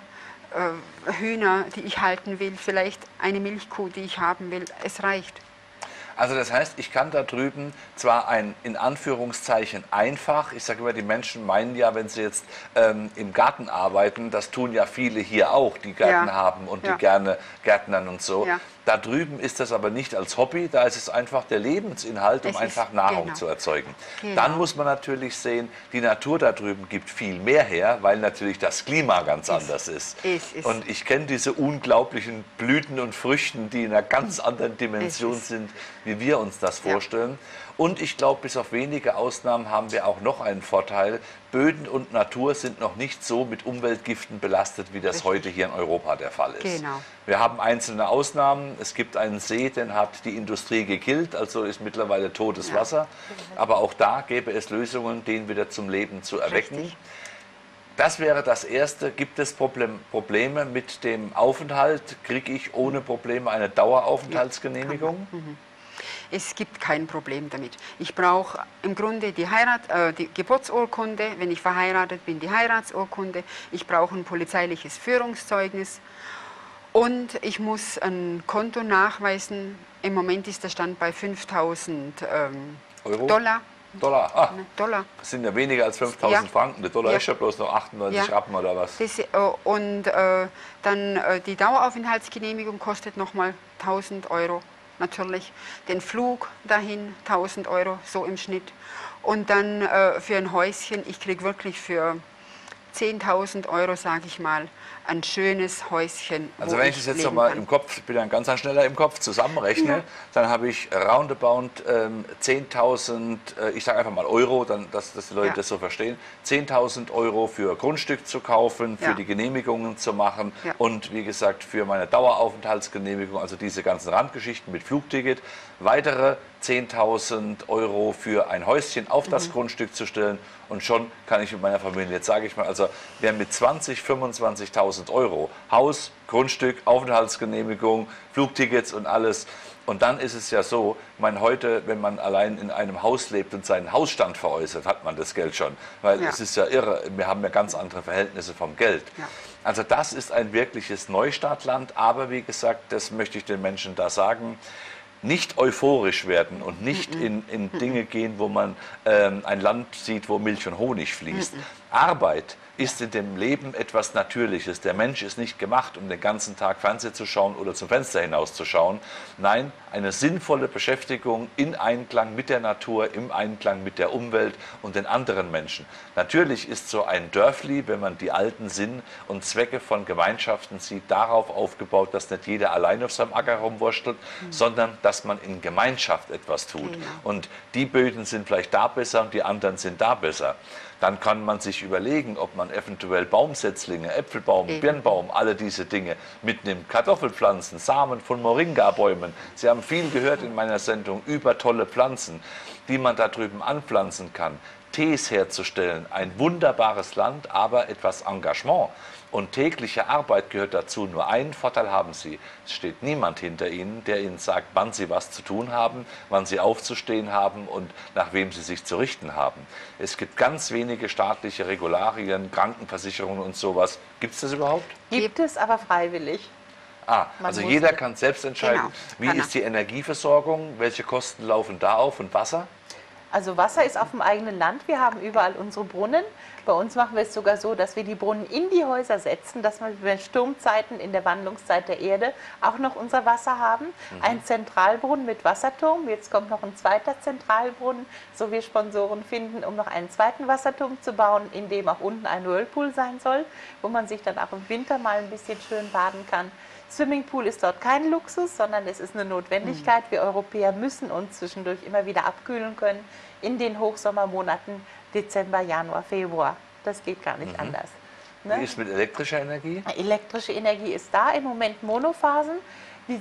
S3: äh, Hühner, die ich halten will, vielleicht eine Milchkuh, die ich haben will. Es reicht.
S1: Also das heißt, ich kann da drüben zwar ein in Anführungszeichen einfach, ich sage immer, die Menschen meinen ja, wenn sie jetzt ähm, im Garten arbeiten, das tun ja viele hier auch, die Gärten
S3: Ja.
S1: haben und
S3: Ja.
S1: die gerne Gärtnern und so.
S3: Ja.
S1: Da drüben ist das aber nicht als Hobby, da ist es einfach der Lebensinhalt, um
S3: Es ist-
S1: einfach Nahrung
S3: genau.
S1: zu erzeugen.
S3: Genau.
S1: Dann muss man natürlich sehen, die Natur da drüben gibt viel mehr her, weil natürlich das Klima ganz anders ist.
S3: ist-
S1: Und ich kenne diese unglaublichen Blüten und Früchten, die in einer ganz anderen Dimension
S3: ist-
S1: sind, wie wir uns das
S3: Ja.
S1: vorstellen. Und ich glaube, bis auf wenige Ausnahmen haben wir auch noch einen Vorteil. Böden und Natur sind noch nicht so mit Umweltgiften belastet, wie das heute hier in Europa der Fall ist.
S3: Genau.
S1: Wir haben einzelne Ausnahmen. Es gibt einen See, den hat die Industrie gekillt, also ist mittlerweile totes
S3: Ja.
S1: Wasser. Aber auch da gäbe es Lösungen, den wieder zum Leben zu erwecken.
S3: Richtig.
S1: Das wäre das Erste. Gibt es Problem, Probleme mit dem Aufenthalt? Kriege ich ohne Probleme eine Daueraufenthaltsgenehmigung?
S3: Es gibt kein Problem damit. Ich brauche im Grunde die, Heirat, äh, die Geburtsurkunde, wenn ich verheiratet bin, die Heiratsurkunde. Ich brauche ein polizeiliches Führungszeugnis und ich muss ein Konto nachweisen. Im Moment ist der Stand bei 5000 ähm,
S1: Euro?
S3: Dollar.
S1: Dollar. Ah,
S3: Ne, Dollar.
S1: das sind ja weniger als 5000
S3: Ja.
S1: Franken. Der Dollar
S3: Ja.
S1: ist ja bloß noch 98
S3: Ja.
S1: Rappen oder was?
S3: Das, äh, und äh, dann äh, die Daueraufenthaltsgenehmigung kostet nochmal 1000 Euro natürlich. Den Flug dahin 1000 Euro, so im Schnitt. Und dann äh, für ein Häuschen, ich kriege wirklich für 10.000 Euro, sage ich mal, ein schönes Häuschen.
S1: Also wenn ich das jetzt nochmal im Kopf, ich bin dann ganz schneller im Kopf, zusammenrechne,
S3: Ja.
S1: dann habe ich roundabout ähm, 10.000, äh, ich sage einfach mal Euro, dann, dass, dass die Leute
S3: Ja.
S1: das so verstehen, 10.000 Euro für Grundstück zu kaufen, für
S3: Ja.
S1: die Genehmigungen zu machen
S3: Ja.
S1: und wie gesagt für meine Daueraufenthaltsgenehmigung, also diese ganzen Randgeschichten mit Flugticket, weitere 10.000 Euro für ein Häuschen auf
S3: Mhm.
S1: das Grundstück zu stellen und schon kann ich mit meiner Familie, jetzt sage ich mal, also wer mit 20, 25.000 Euro Haus, Grundstück, Aufenthaltsgenehmigung, Flugtickets und alles und dann ist es ja so, meine, heute, wenn man allein in einem Haus lebt und seinen Hausstand veräußert, hat man das Geld schon. Weil
S3: Ja.
S1: es ist ja irre, wir haben ja ganz andere Verhältnisse vom Geld.
S3: Ja.
S1: Also das ist ein wirkliches Neustartland, aber wie gesagt, das möchte ich den Menschen da sagen, nicht euphorisch werden und nicht in, in Dinge gehen, wo man ähm, ein Land sieht, wo Milch und Honig fließt. Arbeit ist in dem Leben etwas Natürliches. Der Mensch ist nicht gemacht, um den ganzen Tag Fernsehen zu schauen oder zum Fenster hinauszuschauen. Nein, eine sinnvolle Beschäftigung in Einklang mit der Natur, im Einklang mit der Umwelt und den anderen Menschen. Natürlich ist so ein Dörfli, wenn man die alten Sinn und Zwecke von Gemeinschaften sieht, darauf aufgebaut, dass nicht jeder allein auf seinem Acker rumwurschtelt, sondern dass man in Gemeinschaft etwas tut.
S3: Genau.
S1: Und die Böden sind vielleicht da besser und die anderen sind da besser. Dann kann man sich überlegen, ob man eventuell Baumsetzlinge, Äpfelbaum,
S3: Eben.
S1: Birnbaum, alle diese Dinge mitnimmt. Kartoffelpflanzen, Samen von Moringa-Bäumen. Sie haben viel gehört in meiner Sendung über tolle Pflanzen, die man da drüben anpflanzen kann. Tees herzustellen, ein wunderbares Land, aber etwas Engagement. Und tägliche Arbeit gehört dazu. Nur einen Vorteil haben Sie. Es steht niemand hinter Ihnen, der Ihnen sagt, wann Sie was zu tun haben, wann Sie aufzustehen haben und nach wem Sie sich zu richten haben. Es gibt ganz wenige staatliche Regularien, Krankenversicherungen und sowas. Gibt es das überhaupt?
S2: Gibt es aber freiwillig.
S1: Ah,
S2: Man
S1: also jeder
S2: nicht.
S1: kann selbst entscheiden,
S3: Genau,
S1: wie
S3: kann er.
S1: ist die Energieversorgung, welche Kosten laufen da auf und Wasser?
S2: Also Wasser ist auf dem eigenen Land. Wir haben überall unsere Brunnen. Bei uns machen wir es sogar so, dass wir die Brunnen in die Häuser setzen, dass wir bei Sturmzeiten in der Wandlungszeit der Erde auch noch unser Wasser haben. Ein Zentralbrunnen mit Wasserturm. Jetzt kommt noch ein zweiter Zentralbrunnen, so wir Sponsoren finden, um noch einen zweiten Wasserturm zu bauen, in dem auch unten ein Whirlpool sein soll, wo man sich dann auch im Winter mal ein bisschen schön baden kann. Swimmingpool ist dort kein Luxus, sondern es ist eine Notwendigkeit. Wir Europäer müssen uns zwischendurch immer wieder abkühlen können in den Hochsommermonaten Dezember, Januar, Februar. Das geht gar nicht anders.
S1: Wie
S2: Ne?
S1: ist mit elektrischer Energie?
S2: Elektrische Energie ist da, im Moment Monophasen.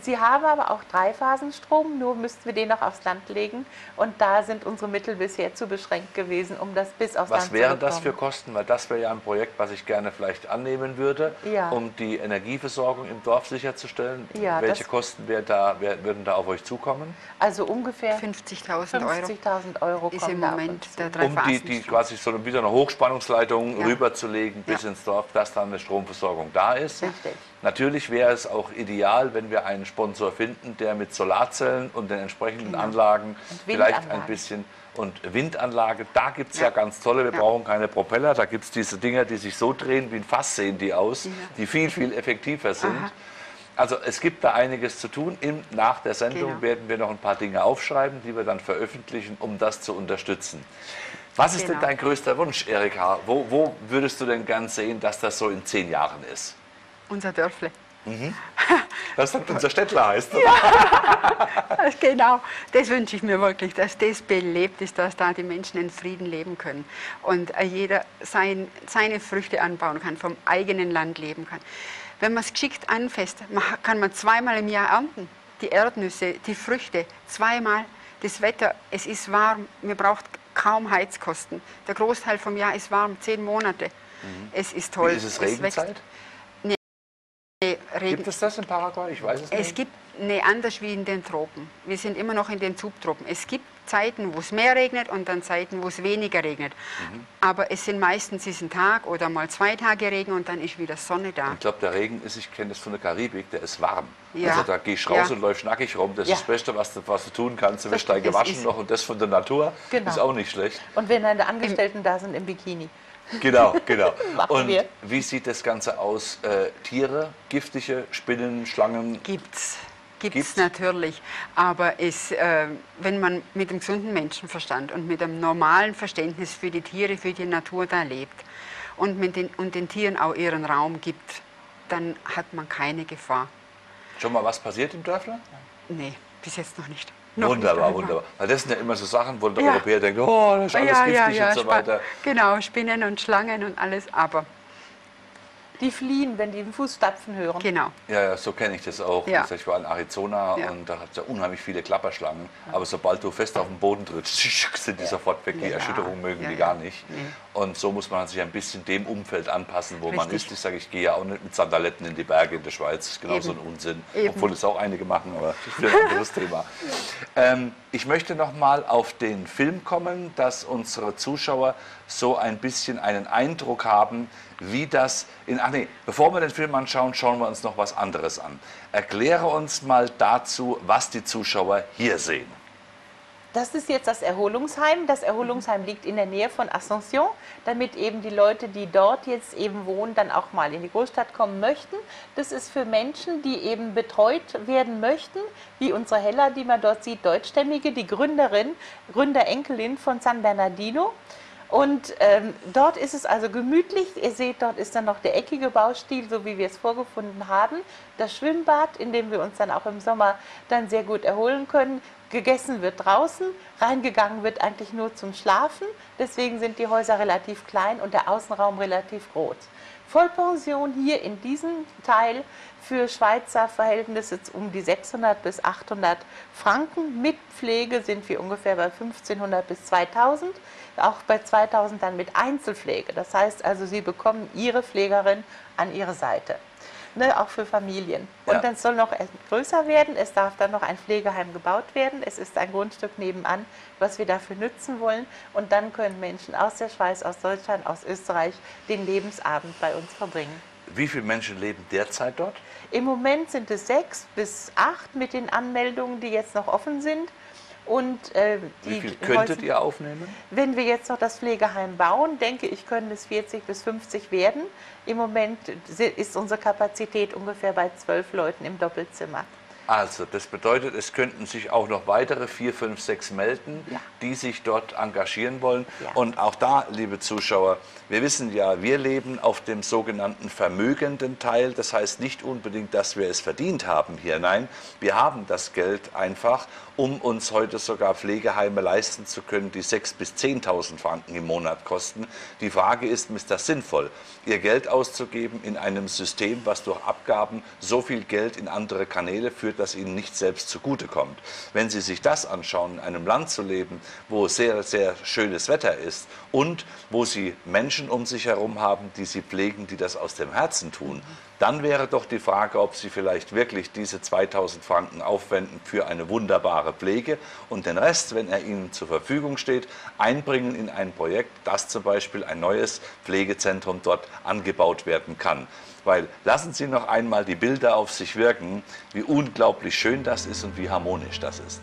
S2: Sie haben aber auch Dreiphasenstrom, nur müssten wir den noch aufs Land legen. Und da sind unsere Mittel bisher zu beschränkt gewesen, um das bis aufs
S1: Was
S2: Land
S1: wären
S2: zu
S1: das für. Kosten? Weil das wäre ja ein Projekt, was ich gerne vielleicht annehmen würde,
S2: Ja.
S1: um die Energieversorgung im Dorf sicherzustellen.
S2: Ja,
S1: Welche Kosten wär da, wär, würden da auf euch zukommen?
S2: Also ungefähr
S3: 50.000 Euro
S2: 50.000 Euro
S3: ist im Moment der
S2: zu.
S1: Um die, die
S3: Dreiphasenstrom.
S1: quasi so eine- wieder eine Hochspannungsleitung
S3: Ja.
S1: rüberzulegen bis
S3: Ja.
S1: ins Dorf, dass dann eine Stromversorgung da ist.
S2: Richtig.
S1: Natürlich wäre es auch ideal, wenn wir einen Sponsor finden, der mit Solarzellen und den entsprechenden
S3: Genau.
S1: Anlagen vielleicht ein bisschen und Windanlage, da gibt es ja.
S3: Ja.
S1: ganz tolle, wir
S3: Ja.
S1: brauchen keine Propeller, da gibt es diese Dinger, die sich so drehen wie ein Fass sehen die aus, die viel, viel effektiver sind.
S3: Aha.
S1: Also es gibt da einiges zu tun. Im, nach der Sendung
S3: Genau.
S1: werden wir noch ein paar Dinge aufschreiben, die wir dann veröffentlichen, um das zu unterstützen. Was ist denn
S3: Genau.
S1: dein größter Wunsch, Erika? Wo, wo würdest du denn gern sehen, dass das so in zehn Jahren ist?
S3: Unser Dörfle.
S1: Das hat unser Städtler heißt.
S3: Genau, das wünsche ich mir wirklich, dass das belebt ist, dass da die Menschen in Frieden leben können und äh, jeder sein, seine Früchte anbauen kann, vom eigenen Land leben kann. Wenn man es geschickt anfasst, kann man zweimal im Jahr ernten. Die Erdnüsse, die Früchte, zweimal. Das Wetter, es ist warm, man braucht kaum Heizkosten. Der Großteil vom Jahr ist warm, zehn Monate. Es ist toll.
S1: Mhm. Wie ist es. Regenzeit?
S3: Nee,
S1: Gibt es das in Paraguay? Ich weiß es nicht.
S3: es gibt, nee, anders wie in den Tropen. Wir sind immer noch in den Subtropen. Es gibt Zeiten, wo es mehr regnet und dann Zeiten, wo es weniger regnet.
S1: Mhm.
S3: Aber es sind meistens diesen Tag oder mal zwei Tage Regen und dann ist wieder Sonne da.
S1: Ich glaube, der Regen ist, ich kenne das von der Karibik, der ist warm.
S3: Ja.
S1: Also da gehst du raus
S3: Ja.
S1: und läufst nackig rum. Das
S2: Ja.
S1: ist das Beste, was du, was du tun kannst. Du wirst dein gewaschen noch und das von der Natur
S2: Genau.
S1: ist auch nicht schlecht.
S2: Und wenn dann die Angestellten da sind im Bikini.
S1: Genau, genau. Und
S2: wir.
S1: wie sieht das Ganze aus? Äh, Tiere, giftige Spinnen, Schlangen?
S3: Gibt's. Gibt
S1: Gibt's?
S3: es natürlich, aber es, äh, wenn man mit dem gesunden Menschenverstand und mit einem normalen Verständnis für die Tiere, für die Natur da lebt und, mit den, und den Tieren auch ihren Raum gibt, dann hat man keine Gefahr.
S1: Schon mal was passiert im Dörfler?
S3: Nee, bis jetzt noch nicht. Noch
S1: wunderbar, wunderbar. Weil das sind ja immer so Sachen, wo der
S3: Ja.
S1: Europäer denkt, oh, das ist alles
S3: ja,
S1: giftig
S3: ja,
S1: und so weiter.
S3: Genau, Spinnen und Schlangen und alles, aber
S2: Die fliehen, wenn die den Fußstapfen hören.
S3: genau.
S1: Ja, ja, so kenne ich das auch.
S3: Ja.
S1: Ich war in Arizona
S3: Ja.
S1: und da hat es ja unheimlich viele Klapperschlangen. Aber sobald du fest auf den Boden trittst, sind die sofort weg. Die
S3: Ja.
S1: Erschütterung mögen
S3: Ja,
S1: die
S3: ja.
S1: gar nicht.
S3: Nee.
S1: Und so muss man sich ein bisschen dem Umfeld anpassen, wo man
S3: Richtig.
S1: ist. Ich sage, ich gehe ja auch nicht mit Sandaletten in die Berge in der Schweiz. Das ist genau so ein
S3: Eben.
S1: Unsinn.
S3: Eben.
S1: Obwohl es auch einige machen, aber das ist ein anderes Thema. Ähm, ich möchte noch mal auf den Film kommen, dass unsere Zuschauer so ein bisschen einen Eindruck haben, wie das in. Ach nee, bevor wir den Film anschauen, schauen wir uns noch was anderes an. Erkläre uns mal dazu, was die Zuschauer hier sehen.
S2: Das ist jetzt das Erholungsheim. Das Erholungsheim liegt in der Nähe von Asunción, damit eben die Leute, die dort jetzt eben wohnen, dann auch mal in die Großstadt kommen möchten. Das ist für Menschen, die eben betreut werden möchten, wie unsere Hella, die man dort sieht, Deutschstämmige, die Gründerin, Gründerenkelin von San Bernardino. Und ähm, dort ist es also gemütlich. Ihr seht, dort ist dann noch der eckige Baustil, so wie wir es vorgefunden haben. Das Schwimmbad, in dem wir uns dann auch im Sommer dann sehr gut erholen können. Gegessen wird draußen, reingegangen wird eigentlich nur zum Schlafen. Deswegen sind die Häuser relativ klein und der Außenraum relativ groß. Vollpension hier in diesem Teil für Schweizer Verhältnisse um die 600 bis 800 Franken. Mit Pflege sind wir ungefähr bei 1500 bis 2000. Auch bei 2000 dann mit Einzelpflege. Das heißt also, Sie bekommen Ihre Pflegerin an Ihre Seite. Ne, auch für Familien. Und
S1: Ja.
S2: dann soll noch größer werden. Es darf dann noch ein Pflegeheim gebaut werden. Es ist ein Grundstück nebenan, was wir dafür nutzen wollen. Und dann können Menschen aus der Schweiz, aus Deutschland, aus Österreich den Lebensabend bei uns verbringen.
S1: Wie viele Menschen leben derzeit dort?
S2: Im Moment sind es sechs bis acht mit den Anmeldungen, die jetzt noch offen sind. Und äh, die
S1: Wie viel könntet ihr aufnehmen?
S2: Wenn wir jetzt noch das Pflegeheim bauen, denke ich, können es 40 bis 50 werden. Im Moment ist unsere Kapazität ungefähr bei zwölf Leuten im Doppelzimmer.
S1: Also, das bedeutet, es könnten sich auch noch weitere vier, fünf, sechs melden,
S2: Ja.
S1: die sich dort engagieren wollen.
S2: Ja.
S1: Und auch da, liebe Zuschauer, wir wissen ja, wir leben auf dem sogenannten vermögenden Teil. Das heißt nicht unbedingt, dass wir es verdient haben hier. Nein, wir haben das Geld einfach, um uns heute sogar Pflegeheime leisten zu können, die 6.000 bis 10.000 Franken im Monat kosten. Die Frage ist, ist das sinnvoll, ihr Geld auszugeben in einem System, was durch Abgaben so viel Geld in andere Kanäle führt, das ihnen nicht selbst zugutekommt. Wenn Sie sich das anschauen, in einem Land zu leben, wo sehr, sehr schönes Wetter ist und wo Sie Menschen um sich herum haben, die Sie pflegen, die das aus dem Herzen tun, dann wäre doch die Frage, ob Sie vielleicht wirklich diese 2000 Franken aufwenden für eine wunderbare Pflege und den Rest, wenn er Ihnen zur Verfügung steht, einbringen in ein Projekt, dass zum Beispiel ein neues Pflegezentrum dort angebaut werden kann. Weil lassen Sie noch einmal die Bilder auf sich wirken, wie unglaublich schön das ist und wie harmonisch das ist.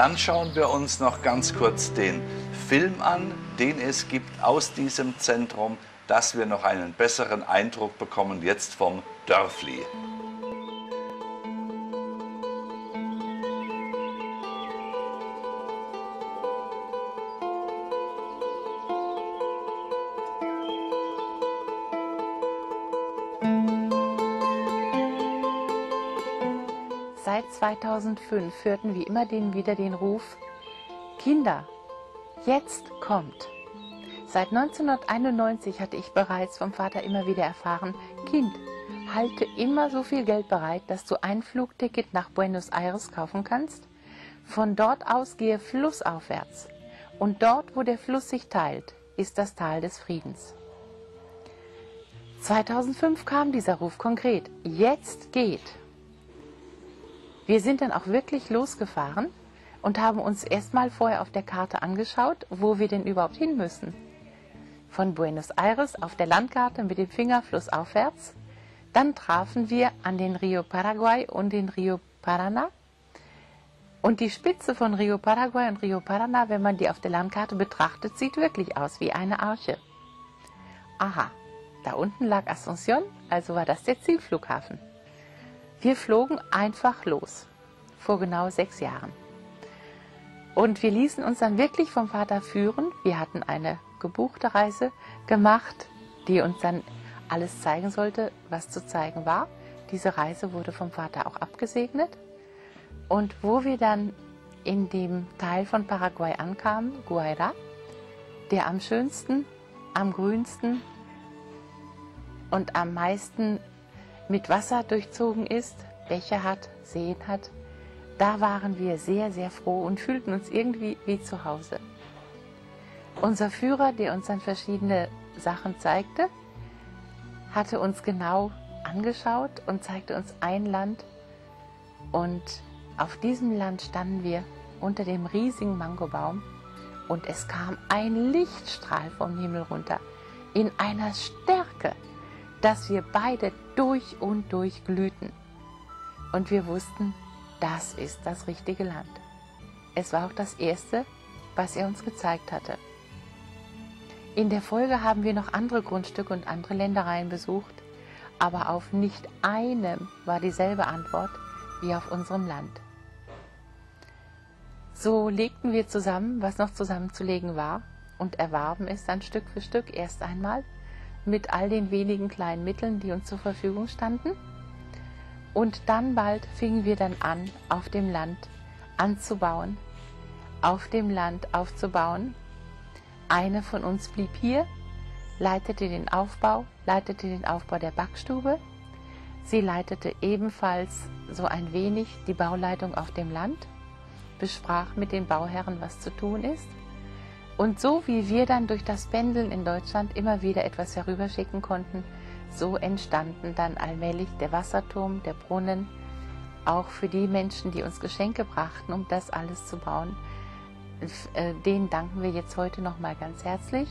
S1: Dann schauen wir uns noch ganz kurz den Film an, den es gibt aus diesem Zentrum, dass wir noch einen besseren Eindruck bekommen jetzt vom Dörfli.
S2: 2005 hörten wir immer den, wieder den Ruf, Kinder, jetzt kommt. Seit 1991 hatte ich bereits vom Vater immer wieder erfahren, Kind, halte immer so viel Geld bereit, dass du ein Flugticket nach Buenos Aires kaufen kannst. Von dort aus gehe flussaufwärts. Und dort, wo der Fluss sich teilt, ist das Tal des Friedens. 2005 kam dieser Ruf konkret. Jetzt geht. Wir sind dann auch wirklich losgefahren und haben uns erstmal vorher auf der Karte angeschaut, wo wir denn überhaupt hin müssen. Von Buenos Aires auf der Landkarte mit dem Finger flussaufwärts. Dann trafen wir an den Rio Paraguay und den Rio Paraná. Und die Spitze von Rio Paraguay und Rio Paraná, wenn man die auf der Landkarte betrachtet, sieht wirklich aus wie eine Arche. Aha, da unten lag Asunción, also war das der Zielflughafen. Wir flogen einfach los, vor genau sechs Jahren. Und wir ließen uns dann wirklich vom Vater führen. Wir hatten eine gebuchte Reise gemacht, die uns dann alles zeigen sollte, was zu zeigen war. Diese Reise wurde vom Vater auch abgesegnet. Und wo wir dann in dem Teil von Paraguay ankamen, Guaira, der am schönsten, am grünsten und am meisten mit Wasser durchzogen ist, Bäche hat, Seen hat, da waren wir sehr, sehr froh und fühlten uns irgendwie wie zu Hause. Unser Führer, der uns dann verschiedene Sachen zeigte, hatte uns genau angeschaut und zeigte uns ein Land. Und auf diesem Land standen wir unter dem riesigen Mangobaum und es kam ein Lichtstrahl vom Himmel runter in einer Stärke, dass wir beide durch und durch glühten. Und wir wussten, das ist das richtige Land. Es war auch das erste, was er uns gezeigt hatte. In der Folge haben wir noch andere Grundstücke und andere Ländereien besucht, aber auf nicht einem war dieselbe Antwort wie auf unserem Land. So legten wir zusammen, was noch zusammenzulegen war, und erwarben es dann Stück für Stück erst einmal mit all den wenigen kleinen Mitteln, die uns zur Verfügung standen. Und dann bald fingen wir dann an, auf dem Land anzubauen, auf dem Land aufzubauen. Eine von uns blieb hier, leitete den Aufbau, leitete den Aufbau der Backstube. Sie leitete ebenfalls so ein wenig die Bauleitung auf dem Land, besprach mit den Bauherren, was zu tun ist. Und so wie wir dann durch das Pendeln in Deutschland immer wieder etwas herüberschicken konnten, so entstanden dann allmählich der Wasserturm, der Brunnen, auch für die Menschen, die uns Geschenke brachten, um das alles zu bauen. Äh, denen danken wir jetzt heute nochmal ganz herzlich.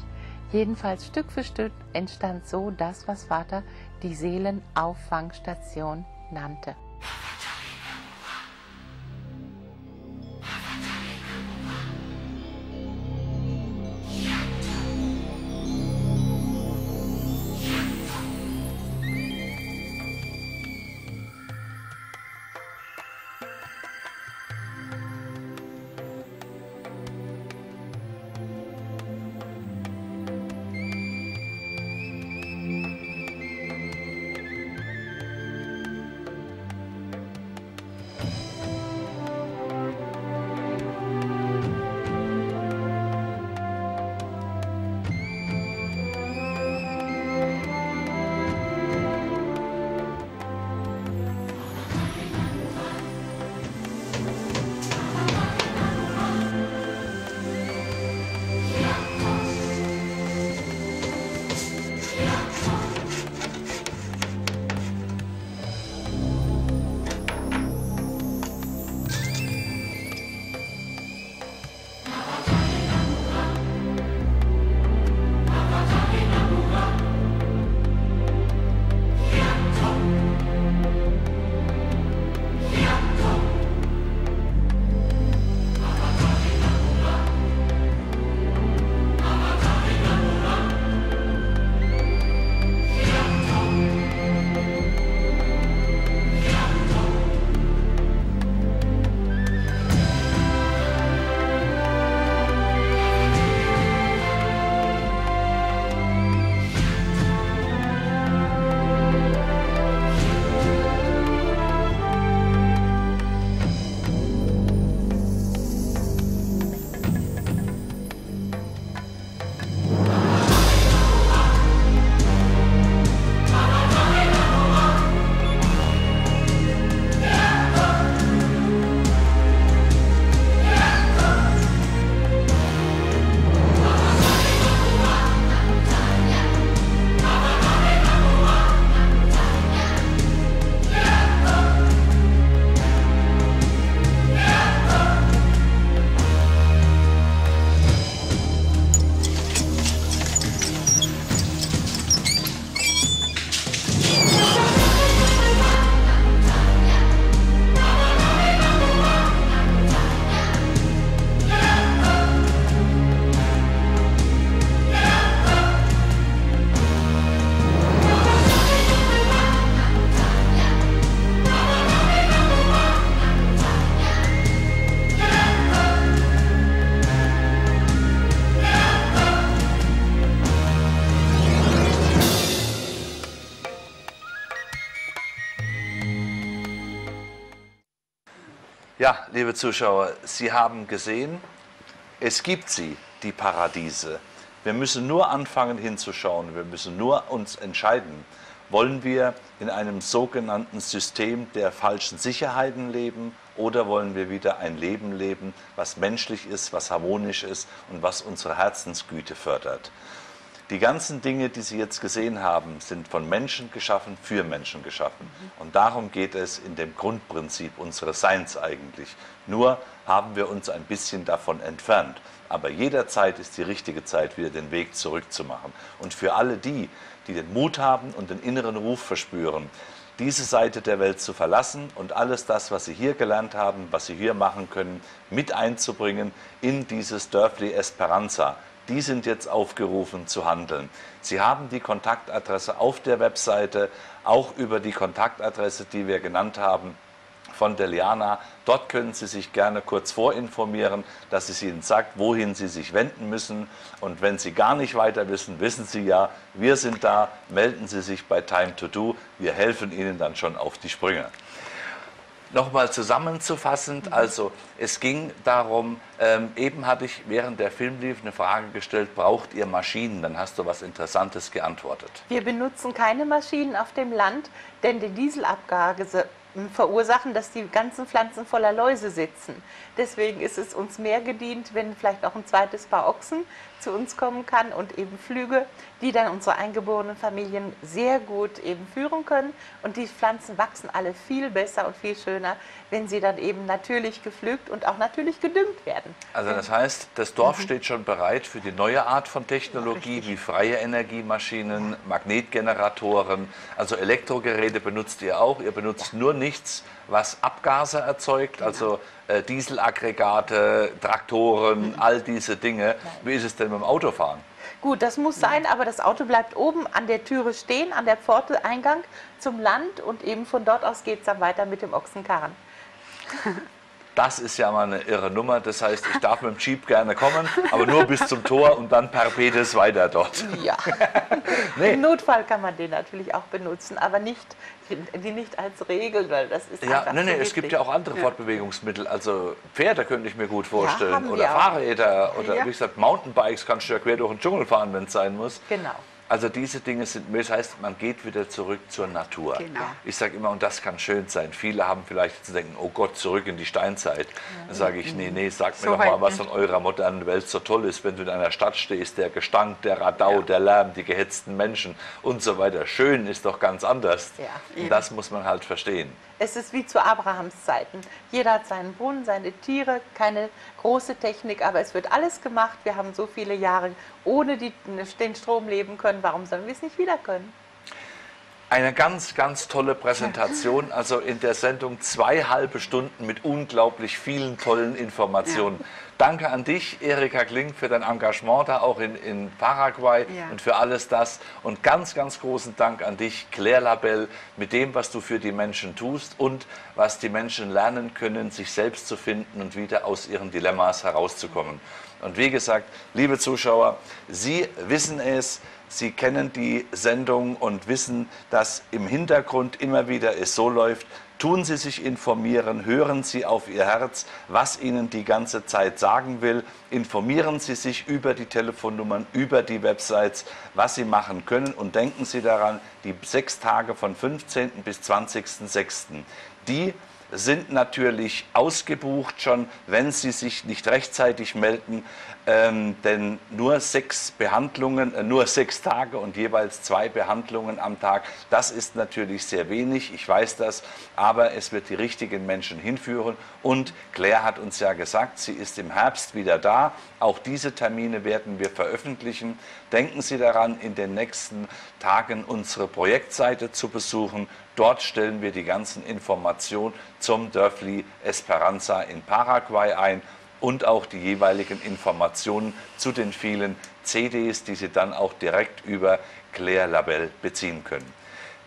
S2: Jedenfalls Stück für Stück entstand so das, was Vater die Seelenauffangstation nannte.
S1: Ja, liebe Zuschauer, Sie haben gesehen, es gibt sie, die Paradiese. Wir müssen nur anfangen hinzuschauen. Wir müssen nur uns entscheiden, wollen wir in einem sogenannten System der falschen Sicherheiten leben oder wollen wir wieder ein Leben leben, was menschlich ist, was harmonisch ist und was unsere Herzensgüte fördert. Die ganzen Dinge, die Sie jetzt gesehen haben, sind von Menschen geschaffen, für Menschen geschaffen. Und darum geht es in dem Grundprinzip unseres Seins eigentlich. Nur haben wir uns ein bisschen davon entfernt. Aber jederzeit ist die richtige Zeit, wieder den Weg zurückzumachen. Und für alle die, die den Mut haben und den inneren Ruf verspüren, diese Seite der Welt zu verlassen und alles das, was sie hier gelernt haben, was sie hier machen können, mit einzubringen in dieses Dörfli Esperanza die sind jetzt aufgerufen zu handeln. Sie haben die Kontaktadresse auf der Webseite, auch über die Kontaktadresse, die wir genannt haben, von Deliana. Dort können Sie sich gerne kurz vorinformieren, dass es Ihnen sagt, wohin Sie sich wenden müssen. Und wenn Sie gar nicht weiter wissen, wissen Sie ja, wir sind da, melden Sie sich bei Time to Do. Wir helfen Ihnen dann schon auf die Sprünge. Nochmal zusammenzufassend, also es ging darum, ähm, eben hatte ich während der Film lief eine Frage gestellt, braucht ihr Maschinen? Dann hast du was Interessantes geantwortet.
S2: Wir benutzen keine Maschinen auf dem Land, denn die Dieselabgase verursachen, dass die ganzen Pflanzen voller Läuse sitzen. Deswegen ist es uns mehr gedient, wenn vielleicht auch ein zweites Paar Ochsen zu uns kommen kann und eben Flüge, die dann unsere eingeborenen Familien sehr gut eben führen können. Und die Pflanzen wachsen alle viel besser und viel schöner, wenn sie dann eben natürlich gepflügt und auch natürlich gedüngt werden.
S1: Also das heißt, das Dorf mhm. steht schon bereit für die neue Art von Technologie, wie freie Energiemaschinen, Magnetgeneratoren, also Elektrogeräte benutzt ihr auch. Ihr benutzt ja. nur nichts, was Abgase erzeugt, also äh, Dieselaggregate, Traktoren, all diese Dinge. Wie ist es denn mit dem Autofahren?
S2: Gut, das muss sein, aber das Auto bleibt oben an der Türe stehen, an der Pforte, Eingang zum Land und eben von dort aus geht es dann weiter mit dem Ochsenkarren.
S1: Das ist ja mal eine irre Nummer. Das heißt, ich darf mit dem Jeep gerne kommen, aber nur bis zum Tor und dann per Pedes weiter dort.
S2: Ja. nee. Im Notfall kann man den natürlich auch benutzen, aber nicht, die nicht als Regel, weil das ist
S1: ja, nee, nee, es gibt ja auch andere. Fortbewegungsmittel. Also Pferde könnte ich mir gut vorstellen ja, oder Fahrräder oder ja. wie gesagt Mountainbikes kannst du ja quer durch den Dschungel fahren, wenn es sein muss.
S2: Genau.
S1: Also diese Dinge sind, das heißt, man geht wieder zurück zur Natur. Genau. Ich sage immer, und das kann schön sein. Viele haben vielleicht zu denken, oh Gott, zurück in die Steinzeit. Dann sage ich, nee, nee, sag mir so doch mal, was von eurer modernen Welt so toll ist, wenn du in einer Stadt stehst, der Gestank, der Radau, ja. der Lärm, die gehetzten Menschen und so weiter. Schön ist doch ganz anders. Ja, und das muss man halt verstehen.
S2: Es ist wie zu Abrahams Zeiten. Jeder hat seinen Brunnen, seine Tiere, keine große Technik, aber es wird alles gemacht. Wir haben so viele Jahre ohne die, den Strom leben können. Warum sollen wir es nicht wieder können?
S1: Eine ganz, ganz tolle Präsentation. Also in der Sendung zwei halbe Stunden mit unglaublich vielen tollen Informationen. Ja. Danke an dich, Erika Kling, für dein Engagement da auch in, in Paraguay ja. und für alles das. Und ganz, ganz großen Dank an dich, Claire Labelle, mit dem, was du für die Menschen tust und was die Menschen lernen können, sich selbst zu finden und wieder aus ihren Dilemmas herauszukommen. Und wie gesagt, liebe Zuschauer, Sie wissen es, Sie kennen die Sendung und wissen, dass im Hintergrund immer wieder es so läuft, Tun Sie sich informieren, hören Sie auf Ihr Herz, was Ihnen die ganze Zeit sagen will. Informieren Sie sich über die Telefonnummern, über die Websites, was Sie machen können und denken Sie daran, die sechs Tage von 15. bis 20.06. Die sind natürlich ausgebucht schon, wenn Sie sich nicht rechtzeitig melden, ähm, denn nur sechs Behandlungen, äh, nur sechs Tage und jeweils zwei Behandlungen am Tag, das ist natürlich sehr wenig, ich weiß das, aber es wird die richtigen Menschen hinführen und Claire hat uns ja gesagt, sie ist im Herbst wieder da, auch diese Termine werden wir veröffentlichen. Denken Sie daran, in den nächsten Tagen unsere Projektseite zu besuchen. Dort stellen wir die ganzen Informationen zum Dörfli Esperanza in Paraguay ein und auch die jeweiligen Informationen zu den vielen CDs, die Sie dann auch direkt über Claire Labelle beziehen können.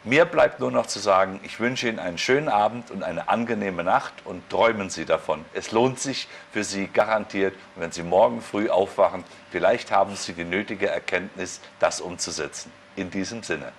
S1: Mir bleibt nur noch zu sagen, ich wünsche Ihnen einen schönen Abend und eine angenehme Nacht und träumen Sie davon. Es lohnt sich für Sie garantiert. Wenn Sie morgen früh aufwachen, vielleicht haben Sie die nötige Erkenntnis, das umzusetzen. In diesem Sinne.